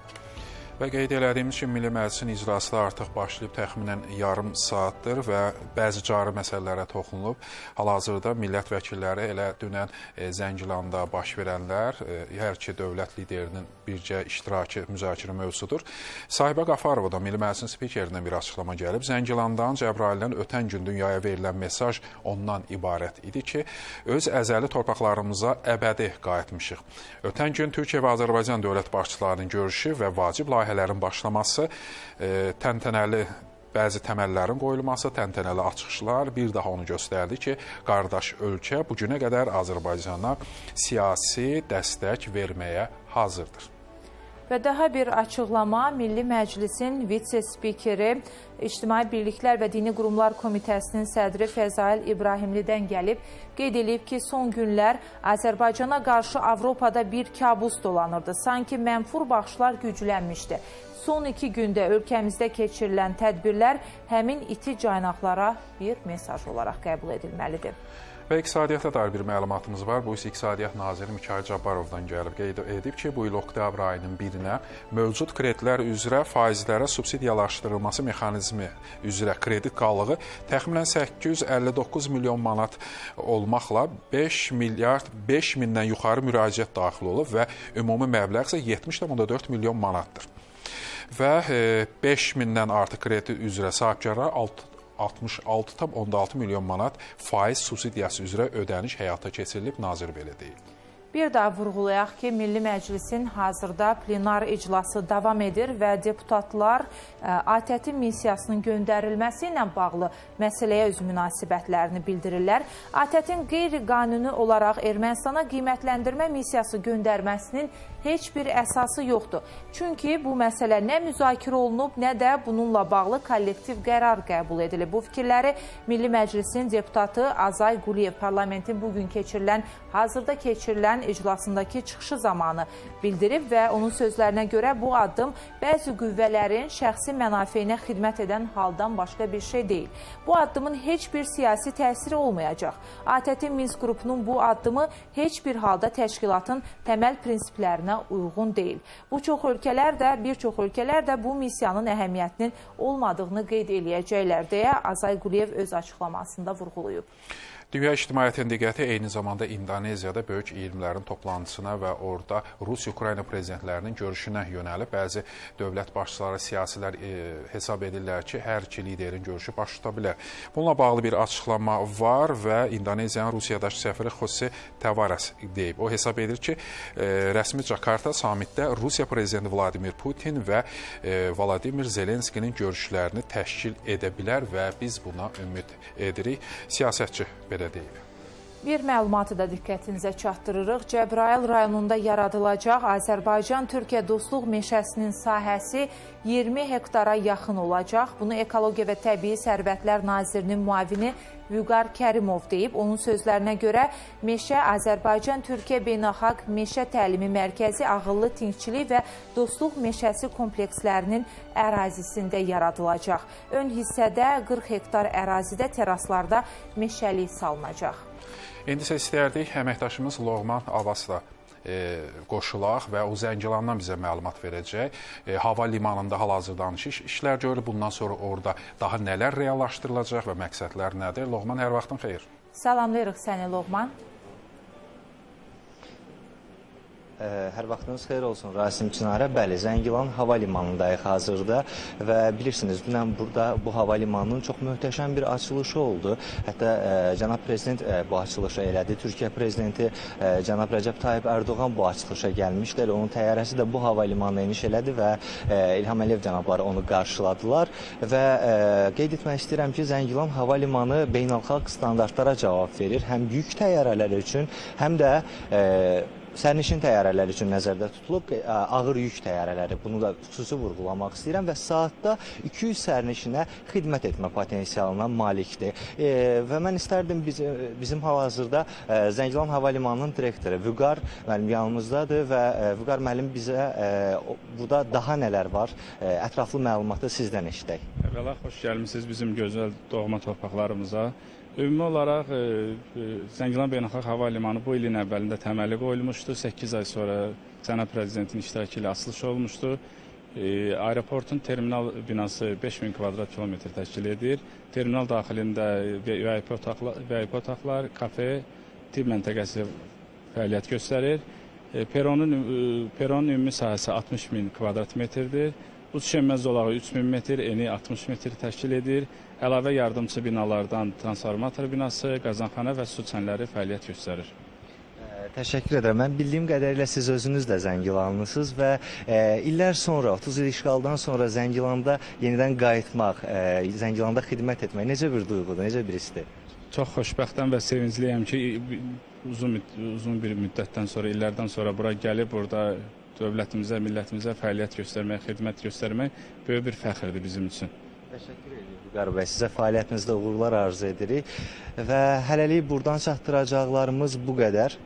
Və qeyd elədiyimiz kimi Milli Məclisin icrası da artıq başlayıb təxminən yarım saatdır və bəzi cari məsələlərə toxunulub. Hal-hazırda millət vəkilləri elə dünən e, Zəngilanda baş verənlər e, hər iki dövlət liderinin bircə iştirakı müzakirə mövzusudur. Sahibə Qafarova da Milli Məclisin spikerindən bir açıqlama gəlib. Zəngilandan Cəbraildən ötən gün dünyaya verilən mesaj ondan ibarət idi ki, öz əzəli torpaqlarımıza əbədi qayıtmışıq. Ötən gün Türkiyə və Azərbaycan dövlət başçılarının görüşü və vacib layihə layihələrin başlaması, e, təntənəli bəzi təməllərin qoyulması, təntənəli açılışlar bir daha onu göstərdi ki, qardaş ölkə bu günə qədər Azərbaycana siyasi dəstək verməyə hazırdır. Və daha bir açıqlama Milli Məclisin vitse-spikeri, İctimai Birliklər və Dini Qurumlar Komitəsinin sədri Fəzail İbrahimlidən gəlib. Qeyd edib ki, son günlər Azərbaycana qarşı Avropada bir kabus dolanırdı. Sanki mənfur baxışlar güclənmişdi. Son iki gündə ölkəmizdə keçirilən tədbirlər həmin iti caynaqlara bir mesaj olaraq qəbul edilməlidir. Və iqtisadiyyata dair bir məlumatımız var. Bu isə İqtisadiyyat naziri Mikayıl Cabbarovdan gəlib. Qeyd edib ki, bu il oktyabr ayının 1-nə mövcud kreditlər üzrə faizlərə subsidiyalaşdırılması mexanizmi üzrə kredit qallığı təxminən 859 milyon manat olmaqla 5 milyard 5 mindən yuxarı müraciət daxil olub və ümumi məbləğ isə 70,4 milyon manatdır və 5 e, artıq kredit üzrə sahibkarlar 6 66,6 milyon manat faiz subsidiyası üzrə ödəniş həyata keçirilib, nazir belə deyib. Bir daha vurğulayaq ki, Milli Məclisin hazırda plenar iclası davam edir və deputatlar e, ATƏT-in missiyasının göndərilməsi ilə bağlı məsələyə öz münasibətlərini bildirirlər. ATƏT-in qeyri-qanuni olaraq Ermənistana qiymətləndirmə missiyası göndərməsinin heç bir əsası yoxdur. Çünki bu məsələ nə müzakirə olunub, nə də bununla bağlı kollektiv qərar qəbul edilib. Bu fikirləri Milli Məclisin deputatı Azay Quliyev parlamentin bugün keçirilən, hazırda keçirilən iclasındakı çıxışı zamanı bildirib və onun sözlərinə görə bu addım bəzi qüvvələrin şəxsi mənafeyinə xidmət edən haldan başqa bir şey deyil. Bu addımın heç bir siyasi təsiri olmayacaq. ATƏT-in Minsk qrupunun bu addımı heç bir halda təşkilatın təməl prinsiplərinə uyğun deyil. Bu çox ölkələr də, bir çox ölkələr də bu missiyanın əhəmiyyətinin olmadığını qeyd eləyəcəklər deyə Azay Quliyev öz açıqlamasında vurğulayıb. Dünya ictimaiyyətinin diqqəti eyni zamanda İndoneziyada böyük 20-lərin toplantısına və orada Rusiya-Ukrayna prezidentlərinin görüşünə yönəlib. Bəzi dövlət başçıları, siyasilər e, hesab edirlər ki, hər iki liderin görüşü baş tuta bilər. Bununla bağlı bir açıqlama var və İndoneziyanın Rusiyadakı səfiri Jose Tavares deyib. O hesab edir ki, e, rəsmi Jakarta samitdə Rusiya prezidenti Vladimir Putin və e, Vladimir Zelenskinin görüşlərini təşkil edə bilər və biz buna ümid edirik. Siyasətçi belə belə deyib. Bir məlumatı da diqqətinizə çatdırırıq. Cəbrayıl rayonunda yaradılacaq Azərbaycan-Türkiyə dostluq meşəsinin sahəsi 20 hektara yaxın olacaq. Bunu Ekologiya və Təbii Sərvətlər Nazirinin müavini Vüqar Kərimov deyib. Onun sözlərinə görə meşə Azərbaycan-Türkiyə Beynəlxalq Meşə Təlimi Mərkəzi Ağıllı Tinkçilik və Dostluq Meşəsi komplekslərinin ərazisində yaradılacaq. Ön hissədə 40 hektar ərazidə teraslarda meşəlik salınacaq. İndi isə istəyərdik əməkdaşımız Loğman Avasla e, qoşulaq və o Zəngilandan bizə məlumat verəcək. E, hava limanında hal-hazırda iş, işlər görülür. Bundan sonra orada daha nələr reallaşdırılacaq və məqsədlər nədir? Loğman, hər vaxtın xeyir. Salamlayırıq səni Loğman. Hər vaxtınız xeyir olsun Rasim Çinarə. Bəli, Zəngilan hava limanındayıq hazırda və bilirsiniz, dünən burada bu hava limanının çox möhtəşəm bir açılışı oldu. Hətta ə, cənab prezident ə, bu açılışı elədi. Türkiyə prezidenti ə, cənab Rəcəb Tayyib Ərdoğan bu açılışa gəlmişdir. Onun təyyarəsi də bu hava limanına eniş elədi və ə, İlham Əliyev cənabları onu qarşıladılar və ə, qeyd etmək istəyirəm ki, Zəngilan hava limanı beynəlxalq standartlara cavab verir. Həm yük təyyarələri üçün, həm də ə, sərnişin təyyarələri üçün nəzərdə tutulub, ağır yük təyyarələri. Bunu da xüsusi vurğulamaq istəyirəm və saatda 200 sərnişinə xidmət etmə potensialına malikdir. E, və mən istərdim biz, bizim hal-hazırda e, Zəngilan Hava Limanının direktoru Vüqar müəllim yanımızdadır və e, Vüqar müəllim bizə e, burada daha nələr var? E, ətraflı məlumatı sizdən eşidək. Əvvəla xoş gəlmisiniz bizim gözəl doğma torpaqlarımıza. Ümumi olaraq e, e, Zəngilan Beynəlxalq Hava Limanı bu ilin əvvəlində təməli qoyulmuşdu. 8 ay sonra cənab prezidentin iştirakı ilə açılış olmuşdu. E, aeroportun terminal binası 5000 kvadrat kilometr təşkil edir. Terminal daxilində VIP otaqlar, VIP otaqlar, kafe, tibb məntəqəsi fəaliyyət göstərir. Peronun peronun ümumi sahəsi 60 min kvadrat metrdir. Bu düşənməz zolağı 3000 metr, eni 60 metr təşkil edir. Əlavə yardımçı binalardan transformator binası, qazanxana və su çənləri fəaliyyət göstərir. Təşəkkür edirəm. Mən bildiyim qədərilə siz özünüz də Zəngilanlısınız və e, illər sonra, 30 il işğaldan sonra Zəngilanda yenidən qayıtmaq, e, Zəngilanda xidmət etmək necə bir duyğudur, necə bir hissdir? Çox xoşbəxtəm və sevincliyəm ki, uzun uzun bir müddətdən sonra, illərdən sonra bura gəlib, burada dövlətimizə, millətimizə fəaliyyət göstərmək, xidmət göstərmək böyük bir fəxrdir bizim üçün. Təşəkkür edirik Vüqar bəy. Sizə fəaliyyətinizdə uğurlar arzu edirik və hələlik buradan çatdıracaqlarımız bu qədər.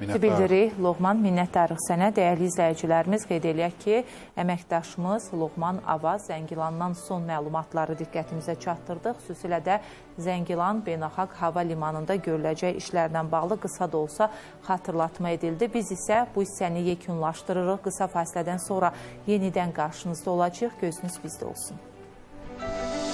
Bildiririk, Loğman minnətdarıq sənə. Dəyərli izləyicilərimiz qeyd eləyək ki, əməkdaşımız Loğman Avaz Zəngilandan son məlumatları diqqətimizə çatdırdı. Xüsusilə də Zəngilan Beynəlxalq Hava Limanında görüləcək işlərlə bağlı qısa da olsa xatırlatma edildi. Biz isə bu hissəni yekunlaşdırırıq. Qısa fasilədən sonra yenidən qarşınızda olacaq. Gözünüz bizdə olsun.